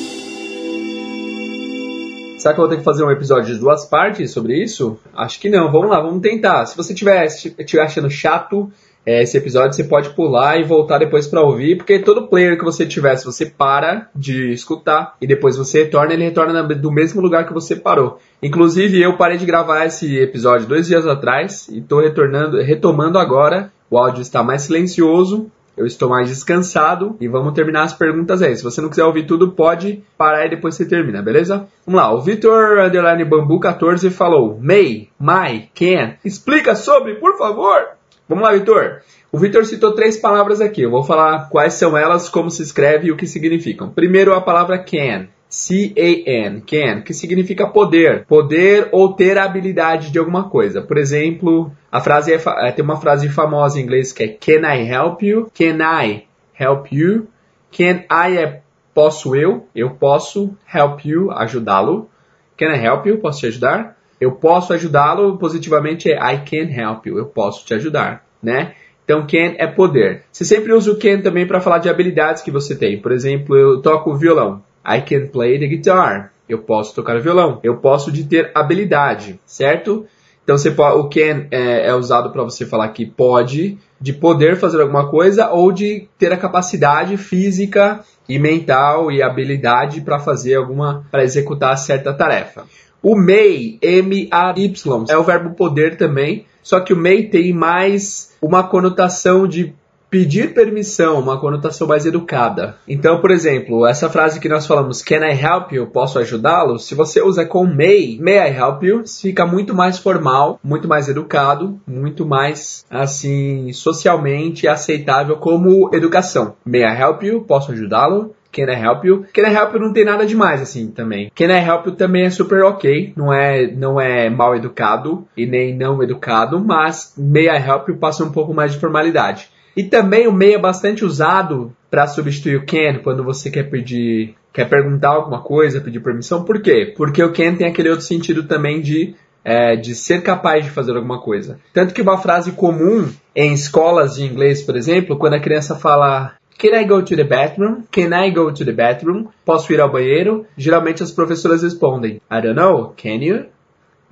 Será que eu vou ter que fazer um episódio de duas partes sobre isso? Acho que não. Vamos lá, vamos tentar. Se você estiver tiver achando chato é, esse episódio, você pode pular e voltar depois para ouvir, porque todo player que você tiver, se você para de escutar e depois você retorna, ele retorna do mesmo lugar que você parou. Inclusive, eu parei de gravar esse episódio dois dias atrás e estou retornando, retomando agora. O áudio está mais silencioso, eu estou mais descansado e vamos terminar as perguntas aí. Se você não quiser ouvir tudo, pode parar e depois você termina, beleza? Vamos lá, o Vitor Underline Bambu 14 falou: May, my, can. Explica sobre, por favor. Vamos lá, Vitor. O Vitor citou três palavras aqui. Eu vou falar quais são elas, como se escreve e o que significam. Primeiro, a palavra can. C-A-N, can, que significa poder, poder ou ter habilidade de alguma coisa. Por exemplo, a frase é, é, tem uma frase famosa em inglês que é Can I help you? Can I help you? Can I é posso eu? Eu posso help you, ajudá-lo. Can I help you? Posso te ajudar? Eu posso ajudá-lo positivamente é I can help you, eu posso te ajudar, né? Então, can é poder. Você sempre usa o can também para falar de habilidades que você tem. Por exemplo, eu toco violão. I can play the guitar. Eu posso tocar violão. Eu posso de ter habilidade, certo? Então você pode, o can é, é usado para você falar que pode, de poder fazer alguma coisa ou de ter a capacidade física e mental e habilidade para fazer alguma, para executar certa tarefa. O may, M-A-Y, é o verbo poder também, só que o may tem mais uma conotação de pedir permissão, uma conotação mais educada. Então, por exemplo, essa frase que nós falamos, can I help you? Posso ajudá-lo? Se você usa com may, may I help you? Fica muito mais formal, muito mais educado, muito mais, assim, socialmente aceitável como educação. May I help you? Posso ajudá-lo? Can I help you? Can I help you não tem nada demais assim também. Can I help you também é super ok, não é não é mal educado e nem não educado, mas may I help you passa um pouco mais de formalidade. E também o may é bastante usado para substituir o can quando você quer pedir, quer perguntar alguma coisa, pedir permissão. Por quê? Porque o can tem aquele outro sentido também de é, de ser capaz de fazer alguma coisa. Tanto que uma frase comum em escolas de inglês, por exemplo, quando a criança fala Can I go to the bathroom? Can I go to the bathroom? Posso ir ao banheiro? Geralmente as professoras respondem I don't know. Can you?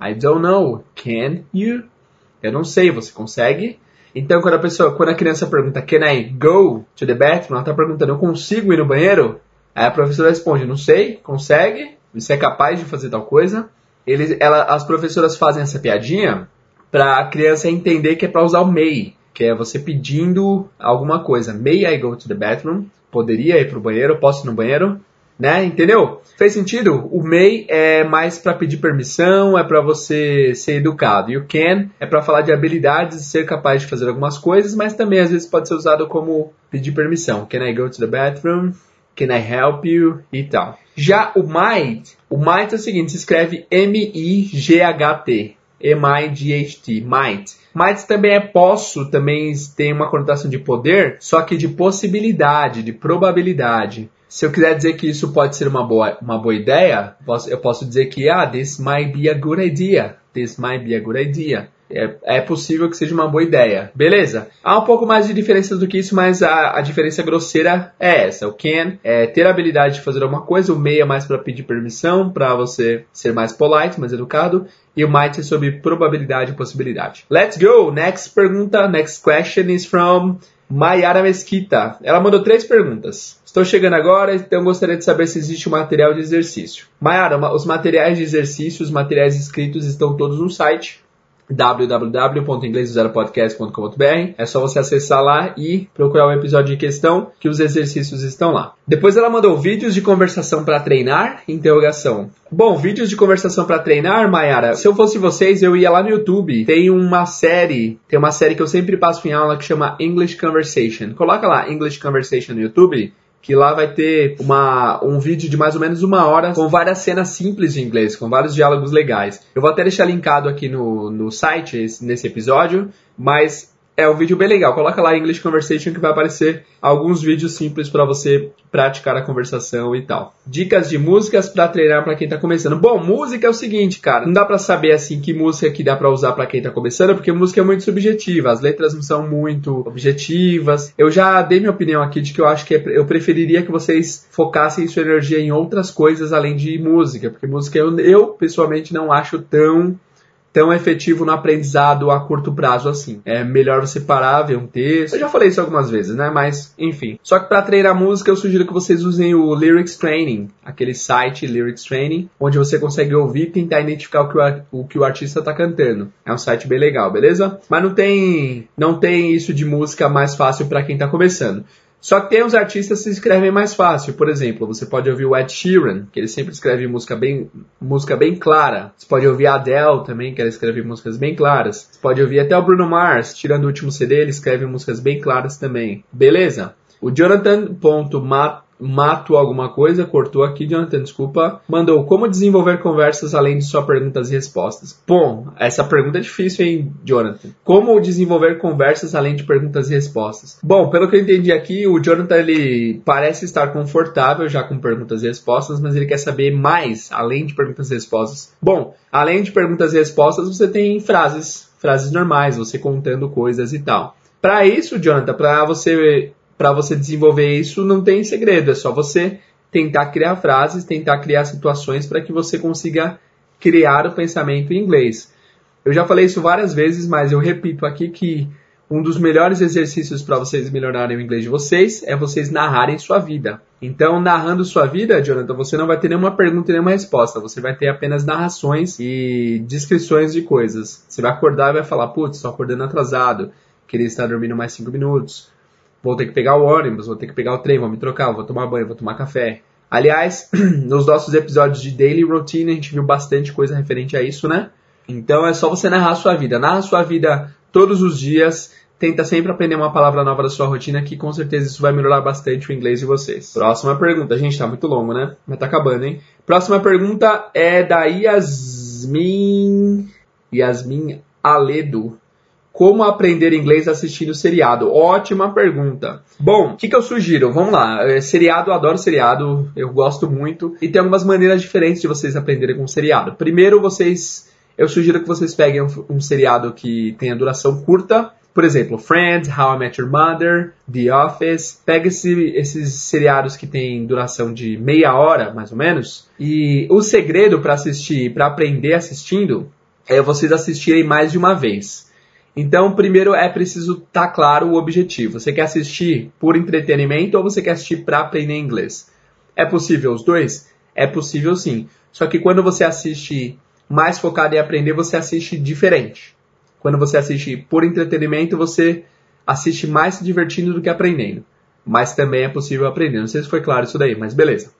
I don't know. Can you? Eu não sei. Você consegue? Então, quando a pessoa, quando a criança pergunta Can I go to the bathroom? Ela está perguntando Eu consigo ir no banheiro? Aí a professora responde Não sei. Consegue? Você é capaz de fazer tal coisa? Eles, ela, as professoras fazem essa piadinha para a criança entender que é para usar o may que é você pedindo alguma coisa. May I go to the bathroom? Poderia ir pro banheiro? Posso ir no banheiro? Né? Entendeu? Fez sentido? O may é mais para pedir permissão, é para você ser educado. E o can é para falar de habilidades, ser capaz de fazer algumas coisas, mas também às vezes pode ser usado como pedir permissão. Can I go to the bathroom? Can I help you? E tal. Já o might, o might é o seguinte, se escreve M-I-G-H-T. M-I-G-H-T, might. Might também é posso, também tem uma conotação de poder, só que de possibilidade, de probabilidade. Se eu quiser dizer que isso pode ser uma boa, uma boa ideia, eu posso dizer que, ah, this might be a good idea. This might be a good idea. É, é, possível que seja uma boa ideia. Beleza? Há um pouco mais de diferença do que isso, mas a, a diferença grosseira é essa. O can é ter a habilidade de fazer alguma coisa, o may é mais para pedir permissão, para você ser mais polite, mais educado, e o might é sobre probabilidade e possibilidade. Let's go! Next pergunta, next question is from Mayara Mesquita. Ela mandou três perguntas. Estou chegando agora, então gostaria de saber se existe um material de exercício. Mayara, os materiais de exercício, os materiais escritos estão todos no site www.inglesozero.podcast.com.br. É só você acessar lá e procurar o episódio em questão, que os exercícios estão lá. Depois ela mandou vídeos de conversação para treinar? Interrogação. Bom, vídeos de conversação para treinar, Mayara. Se eu fosse vocês, eu ia lá no YouTube. Tem uma série, tem uma série que eu sempre passo em aula que chama English Conversation. Coloca lá English Conversation no YouTube que lá vai ter uma, um vídeo de mais ou menos uma hora com várias cenas simples de inglês, com vários diálogos legais. Eu vou até deixar linkado aqui no, no site nesse episódio, mas é um vídeo bem legal. Coloca lá English Conversation que vai aparecer alguns vídeos simples para você praticar a conversação e tal. Dicas de músicas para treinar para quem tá começando. Bom, música é o seguinte, cara, não dá para saber assim que música que dá para usar para quem tá começando, porque música é muito subjetiva, as letras não são muito objetivas. Eu já dei minha opinião aqui de que eu acho que é, eu preferiria que vocês focassem sua energia em outras coisas além de música, porque música eu, eu pessoalmente não acho tão tão efetivo no aprendizado a curto prazo assim. É melhor você parar, ver um texto. Eu já falei isso algumas vezes, né? Mas, enfim. Só que para treinar música, eu sugiro que vocês usem o Lyrics Training, aquele site Lyrics Training, onde você consegue ouvir e tentar identificar o que o, o que o artista tá cantando. É um site bem legal, beleza? Mas não tem, não tem isso de música mais fácil para quem tá começando. Só que tem os artistas que se escrevem mais fácil. Por exemplo, você pode ouvir o Ed Sheeran, que ele sempre escreve música bem, música bem clara. Você pode ouvir a Adele também, que ela escreve músicas bem claras. Você pode ouvir até o Bruno Mars, tirando o último CD, ele escreve músicas bem claras também. Beleza? O Jonathan.mat mato alguma coisa, cortou aqui, Jonathan, desculpa. Mandou como desenvolver conversas além de só perguntas e respostas. Bom, essa pergunta é difícil, hein, Jonathan? Como desenvolver conversas além de perguntas e respostas? Bom, pelo que eu entendi aqui, o Jonathan ele parece estar confortável já com perguntas e respostas, mas ele quer saber mais além de perguntas e respostas. Bom, além de perguntas e respostas, você tem frases, frases normais, você contando coisas e tal. Para isso, Jonathan, para você para você desenvolver isso não tem segredo, é só você tentar criar frases, tentar criar situações para que você consiga criar o pensamento em inglês. Eu já falei isso várias vezes, mas eu repito aqui que um dos melhores exercícios para vocês melhorarem o inglês de vocês é vocês narrarem sua vida. Então, narrando sua vida, Jonathan, você não vai ter nenhuma pergunta e nenhuma resposta. Você vai ter apenas narrações e descrições de coisas. Você vai acordar e vai falar: Putz, estou acordando atrasado, queria estar dormindo mais 5 minutos vou ter que pegar o ônibus, vou ter que pegar o trem, vou me trocar, vou tomar banho, vou tomar café. Aliás, [clears throat] nos nossos episódios de Daily Routine a gente viu bastante coisa referente a isso, né? Então é só você narrar a sua vida. Narra a sua vida todos os dias. Tenta sempre aprender uma palavra nova da sua rotina, que com certeza isso vai melhorar bastante o inglês de vocês. Próxima pergunta. Gente, tá muito longo, né? Mas tá acabando, hein? Próxima pergunta é da Yasmin. Yasmin Aledo. Como aprender inglês assistindo seriado? Ótima pergunta. Bom, o que, que eu sugiro? Vamos lá. É, seriado, eu adoro seriado, eu gosto muito. E tem algumas maneiras diferentes de vocês aprenderem com seriado. Primeiro, vocês. Eu sugiro que vocês peguem um, um seriado que tenha duração curta. Por exemplo, Friends, How I Met Your Mother, The Office. Pega esse, esses seriados que têm duração de meia hora, mais ou menos. E o segredo para assistir, para aprender assistindo, é vocês assistirem mais de uma vez. Então, primeiro é preciso estar tá claro o objetivo. Você quer assistir por entretenimento ou você quer assistir para aprender inglês? É possível os dois? É possível sim. Só que quando você assiste mais focado em aprender, você assiste diferente. Quando você assiste por entretenimento, você assiste mais se divertindo do que aprendendo. Mas também é possível aprender. Não sei se foi claro isso daí, mas beleza.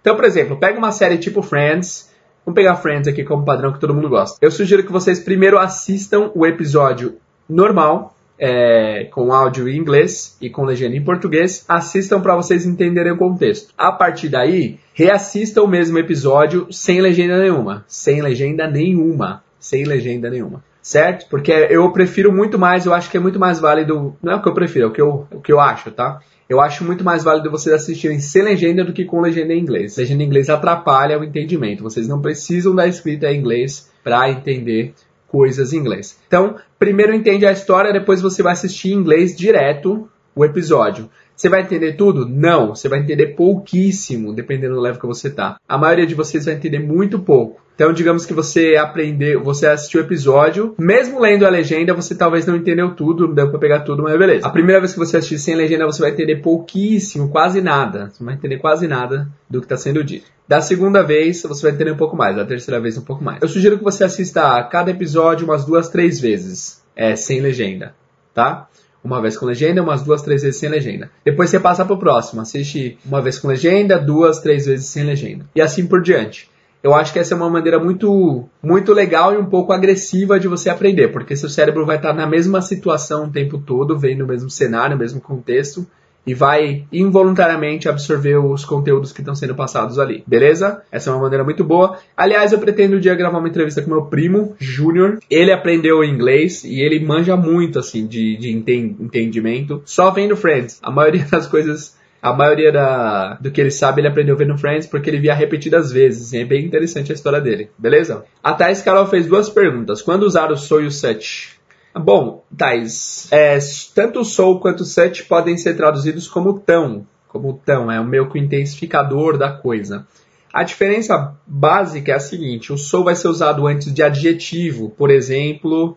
Então, por exemplo, pega uma série tipo Friends. Vamos pegar Friends aqui como padrão que todo mundo gosta. Eu sugiro que vocês primeiro assistam o episódio normal, é, com áudio em inglês e com legenda em português, assistam para vocês entenderem o contexto. A partir daí, reassistam o mesmo episódio sem legenda nenhuma. Sem legenda nenhuma. Sem legenda nenhuma. Certo? Porque eu prefiro muito mais, eu acho que é muito mais válido. Não é o que eu prefiro, é o que eu, o que eu acho, tá? Eu acho muito mais válido vocês assistirem sem legenda do que com legenda em inglês. Legenda em inglês atrapalha o entendimento. Vocês não precisam da escrita em inglês para entender coisas em inglês. Então, primeiro entende a história, depois você vai assistir em inglês direto o episódio. Você vai entender tudo? Não, você vai entender pouquíssimo, dependendo do level que você tá. A maioria de vocês vai entender muito pouco. Então, digamos que você aprendeu, você assistiu o episódio, mesmo lendo a legenda, você talvez não entendeu tudo, não deu pra pegar tudo, mas beleza. A primeira vez que você assistir sem legenda, você vai entender pouquíssimo, quase nada. Você vai entender quase nada do que está sendo dito. Da segunda vez, você vai entender um pouco mais. Da terceira vez, um pouco mais. Eu sugiro que você assista a cada episódio umas duas, três vezes, é, sem legenda, tá? Uma vez com legenda, umas duas, três vezes sem legenda. Depois você passa pro próximo, assiste uma vez com legenda, duas, três vezes sem legenda. E assim por diante. Eu acho que essa é uma maneira muito, muito legal e um pouco agressiva de você aprender, porque seu cérebro vai estar na mesma situação o tempo todo, vendo o mesmo cenário, o mesmo contexto, e vai involuntariamente absorver os conteúdos que estão sendo passados ali, beleza? Essa é uma maneira muito boa. Aliás, eu pretendo um dia gravar uma entrevista com meu primo, Júnior. Ele aprendeu inglês e ele manja muito, assim, de, de entendimento, só vendo Friends. A maioria das coisas a maioria da, do que ele sabe ele aprendeu vendo Friends porque ele via repetidas vezes. E é bem interessante a história dele, beleza? A Thais Carol fez duas perguntas. Quando usar o o Set? Bom, Thais, é, tanto o Sou quanto o Set podem ser traduzidos como tão. Como tão, é o meio que o intensificador da coisa. A diferença básica é a seguinte: o sou vai ser usado antes de adjetivo. Por exemplo,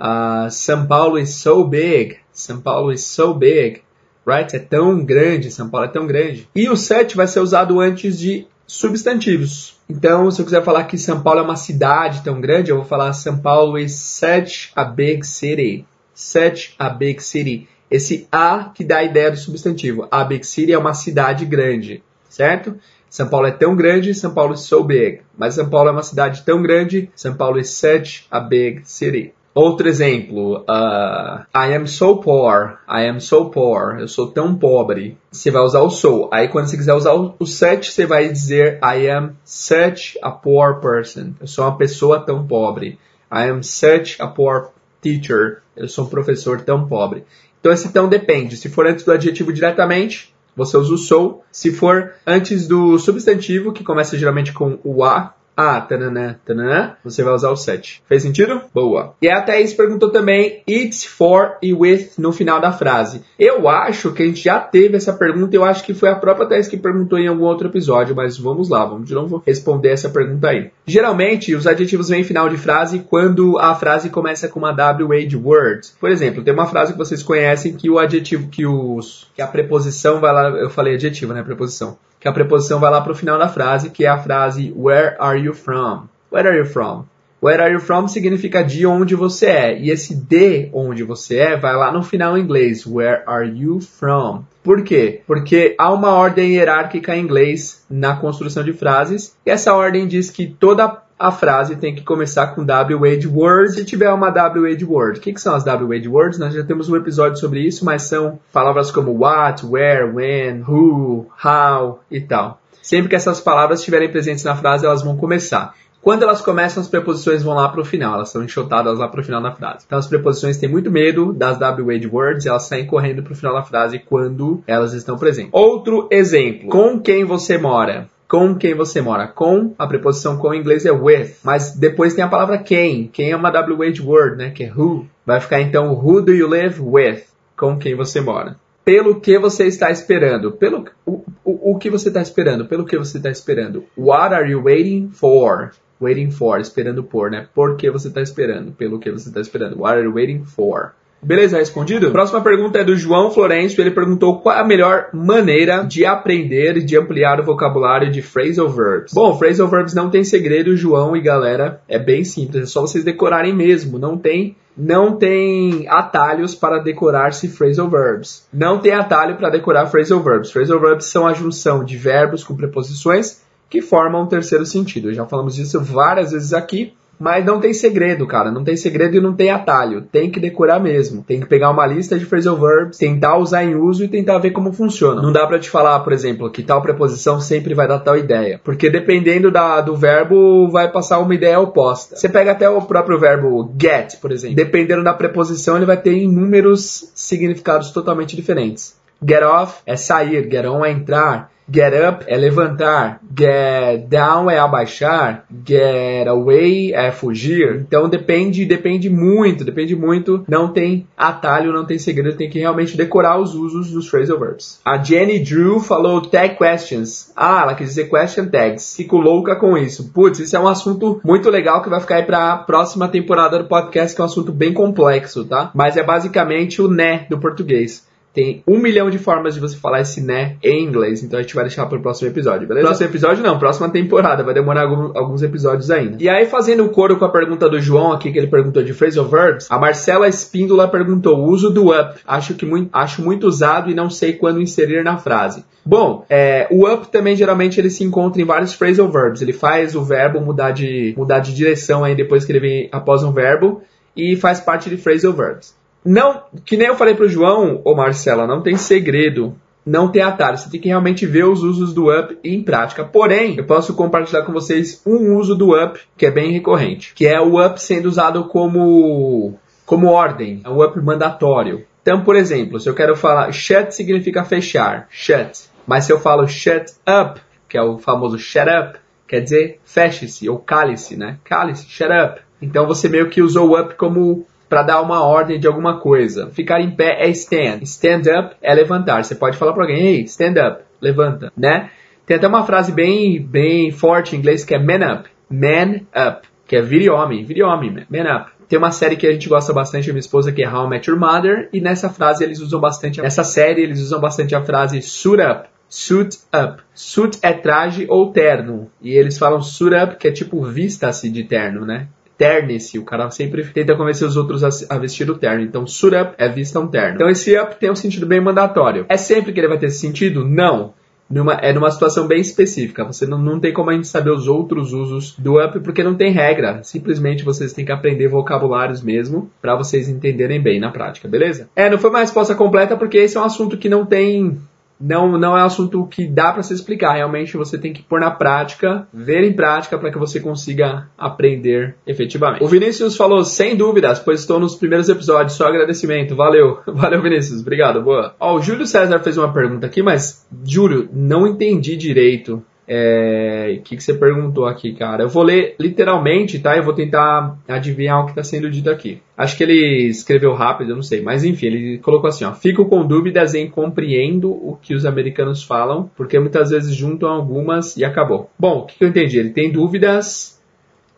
uh, São Paulo is so big. São Paulo is so big right? É tão grande, São Paulo é tão grande. E o set vai ser usado antes de substantivos. Então, se eu quiser falar que São Paulo é uma cidade tão grande, eu vou falar São Paulo is such a big city. Such a big city. Esse a que dá a ideia do substantivo. A big city é uma cidade grande, certo? São Paulo é tão grande, São Paulo is so big. Mas São Paulo é uma cidade tão grande, São Paulo is such a big city. Outro exemplo, uh, I am so poor, I am so poor, eu sou tão pobre. Você vai usar o so. Aí quando você quiser usar o, such, você vai dizer I am such a poor person. Eu sou uma pessoa tão pobre. I am such a poor teacher. Eu sou um professor tão pobre. Então esse tão depende. Se for antes do adjetivo diretamente, você usa o so. Se for antes do substantivo, que começa geralmente com o a, ah, tananã, tananã, você vai usar o set. Fez sentido? Boa. E a Thaís perguntou também it's for e with no final da frase. Eu acho que a gente já teve essa pergunta, eu acho que foi a própria Thaís que perguntou em algum outro episódio, mas vamos lá, vamos de novo responder essa pergunta aí. Geralmente, os adjetivos vêm em final de frase quando a frase começa com uma WH word. Por exemplo, tem uma frase que vocês conhecem que o adjetivo, que os, que a preposição vai lá, eu falei adjetivo, né, preposição que a preposição vai lá para o final da frase, que é a frase Where are you from? Where are you from? Where are you from significa de onde você é. E esse de onde você é vai lá no final em inglês. Where are you from? Por quê? Porque há uma ordem hierárquica em inglês na construção de frases. E essa ordem diz que toda a frase tem que começar com WH word se tiver uma WH word. O que, que são as WH words? Nós já temos um episódio sobre isso, mas são palavras como what, where, when, who, how e tal. Sempre que essas palavras estiverem presentes na frase, elas vão começar. Quando elas começam, as preposições vão lá para o final, elas são enxotadas lá para o final da frase. Então as preposições têm muito medo das WH words, elas saem correndo para o final da frase quando elas estão presentes. Outro exemplo: com quem você mora? Com quem você mora. Com, a preposição com em inglês é with, mas depois tem a palavra quem. Quem é uma WH word, né, que é who. Vai ficar então who do you live with, com quem você mora. Pelo que você está esperando? Pelo o, o, o que você está esperando? Pelo que você está esperando? What are you waiting for? Waiting for, esperando por, né? Por que você está esperando? Pelo que você está esperando? What are you waiting for? Beleza, respondido? Próxima pergunta é do João Florencio. Ele perguntou qual é a melhor maneira de aprender e de ampliar o vocabulário de phrasal verbs. Bom, phrasal verbs não tem segredo, João e galera. É bem simples, é só vocês decorarem mesmo. Não tem não tem atalhos para decorar-se phrasal verbs. Não tem atalho para decorar phrasal verbs. Phrasal verbs são a junção de verbos com preposições que formam um terceiro sentido. Já falamos disso várias vezes aqui. Mas não tem segredo, cara. Não tem segredo e não tem atalho. Tem que decorar mesmo. Tem que pegar uma lista de phrasal verbs, tentar usar em uso e tentar ver como funciona. Não dá para te falar, por exemplo, que tal preposição sempre vai dar tal ideia. Porque dependendo da, do verbo, vai passar uma ideia oposta. Você pega até o próprio verbo get, por exemplo. Dependendo da preposição, ele vai ter inúmeros significados totalmente diferentes. Get off é sair, get on é entrar. Get up é levantar, get down é abaixar, get away é fugir. Então depende, depende muito, depende muito. Não tem atalho, não tem segredo, tem que realmente decorar os usos dos phrasal verbs. A Jenny Drew falou tag questions. Ah, ela quis dizer question tags. Fico louca com isso. Putz, isso é um assunto muito legal que vai ficar aí para próxima temporada do podcast, que é um assunto bem complexo, tá? Mas é basicamente o né do português. Tem um milhão de formas de você falar esse né em inglês, então a gente vai deixar para o próximo episódio, beleza? Próximo episódio não, próxima temporada, vai demorar alguns episódios ainda. E aí, fazendo o coro com a pergunta do João aqui, que ele perguntou de phrasal verbs, a Marcela Espíndola perguntou: o uso do up. Acho que muito, acho muito usado e não sei quando inserir na frase. Bom, é, o up também geralmente ele se encontra em vários phrasal verbs. Ele faz o verbo mudar de, mudar de direção aí depois que ele vem após um verbo e faz parte de phrasal verbs. Não, que nem eu falei pro João, ou Marcela, não tem segredo, não tem atalho. Você tem que realmente ver os usos do up em prática. Porém, eu posso compartilhar com vocês um uso do up que é bem recorrente, que é o up sendo usado como como ordem, é o up mandatório. Então, por exemplo, se eu quero falar shut significa fechar, shut. Mas se eu falo shut up, que é o famoso shut up, quer dizer feche-se ou cale-se, né? Cale-se, shut up. Então você meio que usou o up como para dar uma ordem de alguma coisa. Ficar em pé é stand. Stand up é levantar. Você pode falar para alguém, hey, stand up, levanta, né? Tem até uma frase bem, bem forte em inglês que é man up. Man up, que é vire homem, vire homem, man up. Tem uma série que a gente gosta bastante, minha esposa, que é How I Met Your Mother, e nessa frase eles usam bastante, nessa série eles usam bastante a frase suit up, suit up. Suit é traje ou terno, e eles falam suit up, que é tipo vista-se de terno, né? Terne-se. O cara sempre tenta convencer os outros a, a, vestir o terno. Então, suit up é vista um terno. Então, esse up tem um sentido bem mandatório. É sempre que ele vai ter esse sentido? Não. Numa, é numa situação bem específica. Você não, não tem como a gente saber os outros usos do up porque não tem regra. Simplesmente vocês têm que aprender vocabulários mesmo para vocês entenderem bem na prática, beleza? É, não foi uma resposta completa porque esse é um assunto que não tem não, não é assunto que dá para se explicar. Realmente você tem que pôr na prática, ver em prática para que você consiga aprender efetivamente. O Vinícius falou, sem dúvidas, pois estou nos primeiros episódios. Só agradecimento. Valeu. [laughs] Valeu, Vinícius. Obrigado. Boa. Ó, o Júlio César fez uma pergunta aqui, mas, Júlio, não entendi direito é, que, que você perguntou aqui, cara? Eu vou ler literalmente, tá? Eu vou tentar adivinhar o que está sendo dito aqui. Acho que ele escreveu rápido, eu não sei. Mas enfim, ele colocou assim, ó. Fico com dúvidas em compreendo o que os americanos falam, porque muitas vezes juntam algumas e acabou. Bom, o que, que eu entendi? Ele tem dúvidas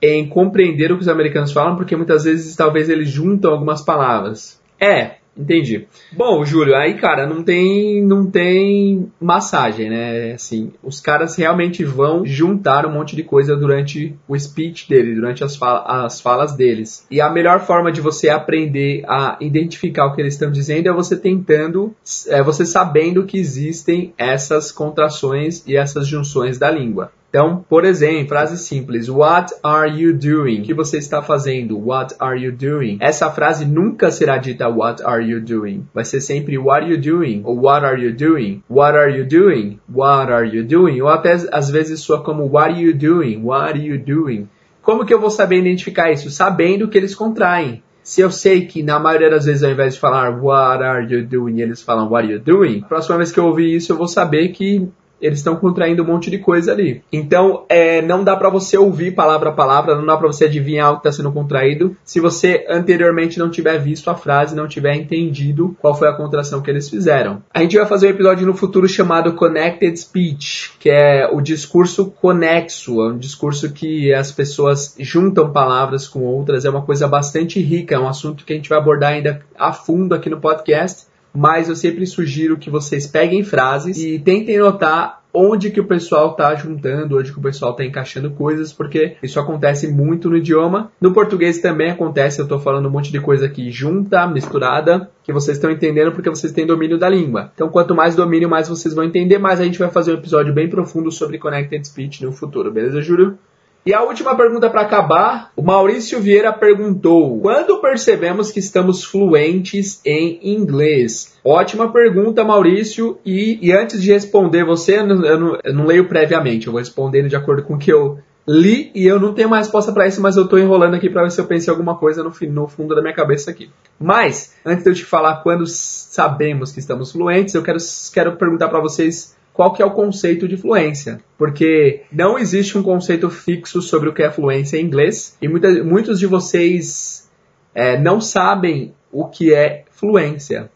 em compreender o que os americanos falam, porque muitas vezes talvez eles juntam algumas palavras. É, Entendi. Bom, Júlio, aí, cara, não tem, não tem massagem, né? Assim, os caras realmente vão juntar um monte de coisa durante o speech dele, durante as, fala, as falas deles. E a melhor forma de você aprender a identificar o que eles estão dizendo é você tentando, é você sabendo que existem essas contrações e essas junções da língua. Então, por exemplo, frase simples: What are you doing? O que você está fazendo? What are you doing? Essa frase nunca será dita What are you doing? Vai ser sempre What are you doing? Ou What are you doing? What are you doing? What are you doing? Ou até às vezes soa como What are you doing? What are you doing? Como que eu vou saber identificar isso? Sabendo que eles contraem. Se eu sei que na maioria das vezes ao invés de falar What are you doing, eles falam What are you doing? Próxima vez que eu ouvir isso, eu vou saber que eles estão contraindo um monte de coisa ali. Então, é, não dá para você ouvir palavra a palavra, não dá para você adivinhar o que está sendo contraído se você anteriormente não tiver visto a frase, não tiver entendido qual foi a contração que eles fizeram. A gente vai fazer um episódio no futuro chamado Connected Speech, que é o discurso conexo, é um discurso que as pessoas juntam palavras com outras, é uma coisa bastante rica, é um assunto que a gente vai abordar ainda a fundo aqui no podcast mas eu sempre sugiro que vocês peguem frases e tentem notar onde que o pessoal está juntando, onde que o pessoal está encaixando coisas, porque isso acontece muito no idioma. No português também acontece, eu estou falando um monte de coisa aqui junta, misturada, que vocês estão entendendo porque vocês têm domínio da língua. Então, quanto mais domínio, mais vocês vão entender, mais a gente vai fazer um episódio bem profundo sobre Connected Speech no futuro, beleza, Júlio? E a última pergunta para acabar, o Maurício Vieira perguntou: quando percebemos que estamos fluentes em inglês? Ótima pergunta, Maurício. E, e antes de responder você, eu não, eu, não, eu não, leio previamente, eu vou respondendo de acordo com o que eu li e eu não tenho mais resposta para isso, mas eu estou enrolando aqui para ver se eu pensei alguma coisa no, no fundo da minha cabeça aqui. Mas, antes de eu te falar quando sabemos que estamos fluentes, eu quero, quero perguntar para vocês qual que é o conceito de fluência, porque não existe um conceito fixo sobre o que é fluência em inglês e muita, muitos de vocês é, não sabem o que é fluência.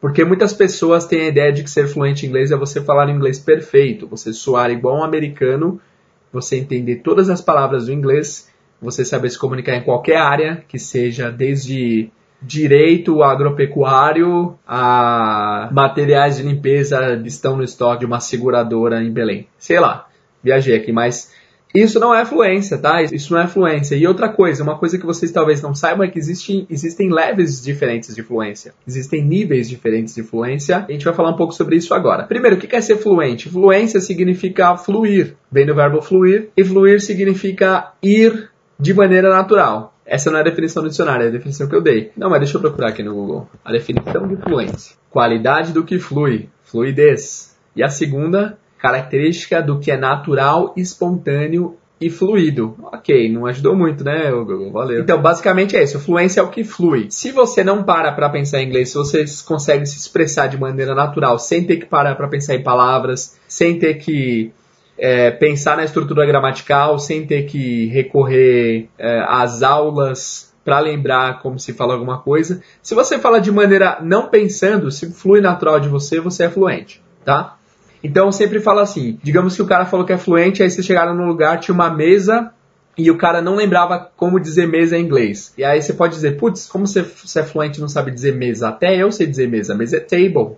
Porque muitas pessoas têm a ideia de que ser fluente em inglês é você falar inglês perfeito, você soar igual um americano, você entender todas as palavras do inglês, você saber se comunicar em qualquer área, que seja desde direito agropecuário a materiais de limpeza estão no estoque de uma seguradora em Belém. Sei lá, viajei aqui, mas isso não é fluência, tá? Isso não é fluência. E outra coisa, uma coisa que vocês talvez não saibam é que existe, existem levels diferentes de fluência. Existem níveis diferentes de fluência. A gente vai falar um pouco sobre isso agora. Primeiro, o que é ser fluente? Fluência significa fluir, vem do verbo fluir, e fluir significa ir de maneira natural. Essa não é a definição do dicionário, é a definição que eu dei. Não, mas deixa eu procurar aqui no Google. A definição de fluência. Qualidade do que flui, fluidez. E a segunda, característica do que é natural, espontâneo e fluido. Ok, não ajudou muito, né, Google? Valeu. Então, basicamente é isso. Fluência é o que flui. Se você não para para pensar em inglês, se você consegue se expressar de maneira natural, sem ter que parar para pensar em palavras, sem ter que é, pensar na estrutura gramatical sem ter que recorrer é, às aulas para lembrar como se fala alguma coisa. Se você fala de maneira não pensando, se flui natural de você, você é fluente, tá? Então sempre falo assim, digamos que o cara falou que é fluente, aí vocês chegaram num lugar, tinha uma mesa e o cara não lembrava como dizer mesa em inglês. E aí você pode dizer, putz, como você, você é fluente não sabe dizer mesa? Até eu sei dizer mesa, mesa é table.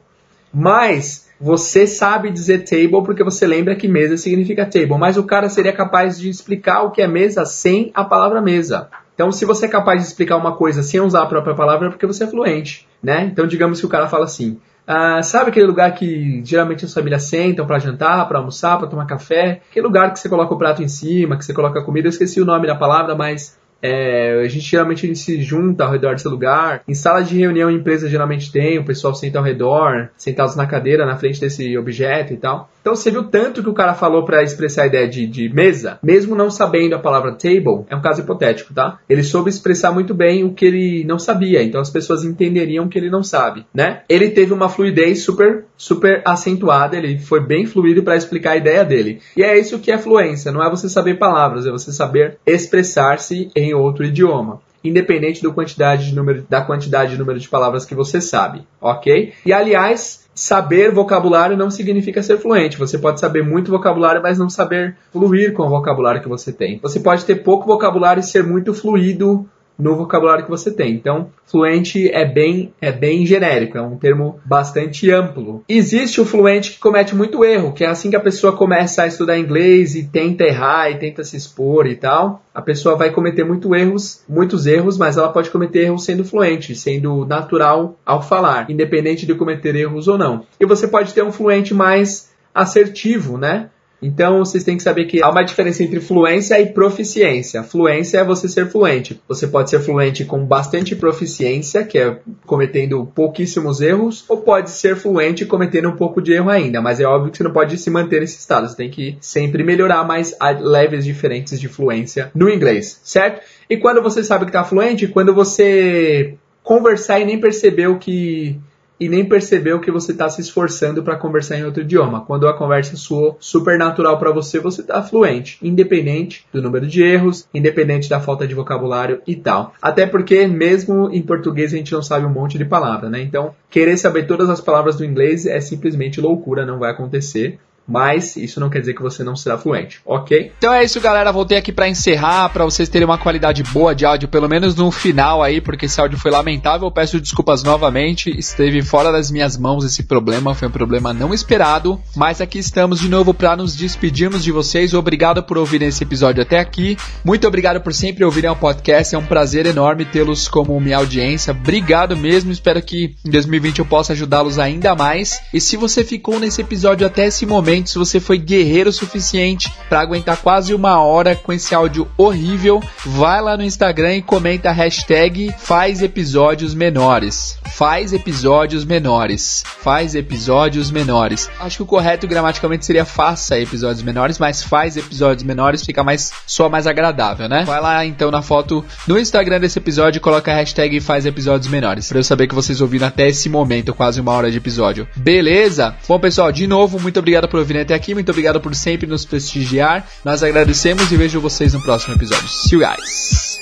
Mas você sabe dizer table porque você lembra que mesa significa table, mas o cara seria capaz de explicar o que é mesa sem a palavra mesa. Então, se você é capaz de explicar uma coisa sem usar a própria palavra, é porque você é fluente, né? Então, digamos que o cara fala assim: ah, sabe aquele lugar que geralmente as famílias sentam para jantar, para almoçar, para tomar café? Aquele lugar que você coloca o prato em cima, que você coloca a comida. Eu esqueci o nome da palavra, mas é, a gente geralmente se junta ao redor desse lugar. Em sala de reunião, empresa geralmente tem, o pessoal senta ao redor, sentados na cadeira, na frente desse objeto e tal. Então você viu tanto que o cara falou para expressar a ideia de, de, mesa, mesmo não sabendo a palavra table, é um caso hipotético, tá? Ele soube expressar muito bem o que ele não sabia, então as pessoas entenderiam que ele não sabe, né? Ele teve uma fluidez super, super acentuada, ele foi bem fluido para explicar a ideia dele. E é isso que é fluência, não é você saber palavras, é você saber expressar-se em outro idioma independente do quantidade de número, da quantidade de número de palavras que você sabe, ok? E aliás, saber vocabulário não significa ser fluente. Você pode saber muito vocabulário, mas não saber fluir com o vocabulário que você tem. Você pode ter pouco vocabulário e ser muito fluido no vocabulário que você tem. Então, fluente é bem, é bem genérico, é um termo bastante amplo. Existe o fluente que comete muito erro, que é assim que a pessoa começa a estudar inglês e tenta errar e tenta se expor e tal. A pessoa vai cometer muito erros, muitos erros, mas ela pode cometer erros sendo fluente, sendo natural ao falar, independente de cometer erros ou não. E você pode ter um fluente mais assertivo, né? Então vocês têm que saber que há uma diferença entre fluência e proficiência. Fluência é você ser fluente. Você pode ser fluente com bastante proficiência, que é cometendo pouquíssimos erros, ou pode ser fluente cometendo um pouco de erro ainda. Mas é óbvio que você não pode se manter nesse estado. Você tem que sempre melhorar, mas há levels diferentes de fluência no inglês, certo? E quando você sabe que está fluente, quando você conversar e nem percebeu que e nem percebeu que você está se esforçando para conversar em outro idioma. Quando a conversa soou super natural para você, você está fluente, independente do número de erros, independente da falta de vocabulário e tal. Até porque mesmo em português a gente não sabe um monte de palavra, né? Então, querer saber todas as palavras do inglês é simplesmente loucura, não vai acontecer mas isso não quer dizer que você não será fluente, ok? Então é isso, galera. Voltei aqui para encerrar, para vocês terem uma qualidade boa de áudio, pelo menos no final aí, porque esse áudio foi lamentável. Peço desculpas novamente, esteve fora das minhas mãos esse problema, foi um problema não esperado, mas aqui estamos de novo para nos despedirmos de vocês. Obrigado por ouvirem esse episódio até aqui. Muito obrigado por sempre ouvirem o podcast. É um prazer enorme tê-los como minha audiência. Obrigado mesmo. Espero que em 2020 eu possa ajudá-los ainda mais. E se você ficou nesse episódio até esse momento, se você foi guerreiro o suficiente para aguentar quase uma hora com esse áudio horrível, vai lá no Instagram e comenta a hashtag faz episódios menores. Faz episódios menores. Faz episódios menores. Acho que o correto gramaticalmente seria faça episódios menores, mas faz episódios menores fica mais só mais agradável, né? Vai lá então na foto no Instagram desse episódio e coloca a hashtag faz episódios menores. Pra eu saber que vocês ouviram até esse momento, quase uma hora de episódio. Beleza? Bom, pessoal, de novo, muito obrigado por ouvirem até aqui. Muito obrigado por sempre nos prestigiar. Nós agradecemos e vejo vocês no próximo episódio. See you guys!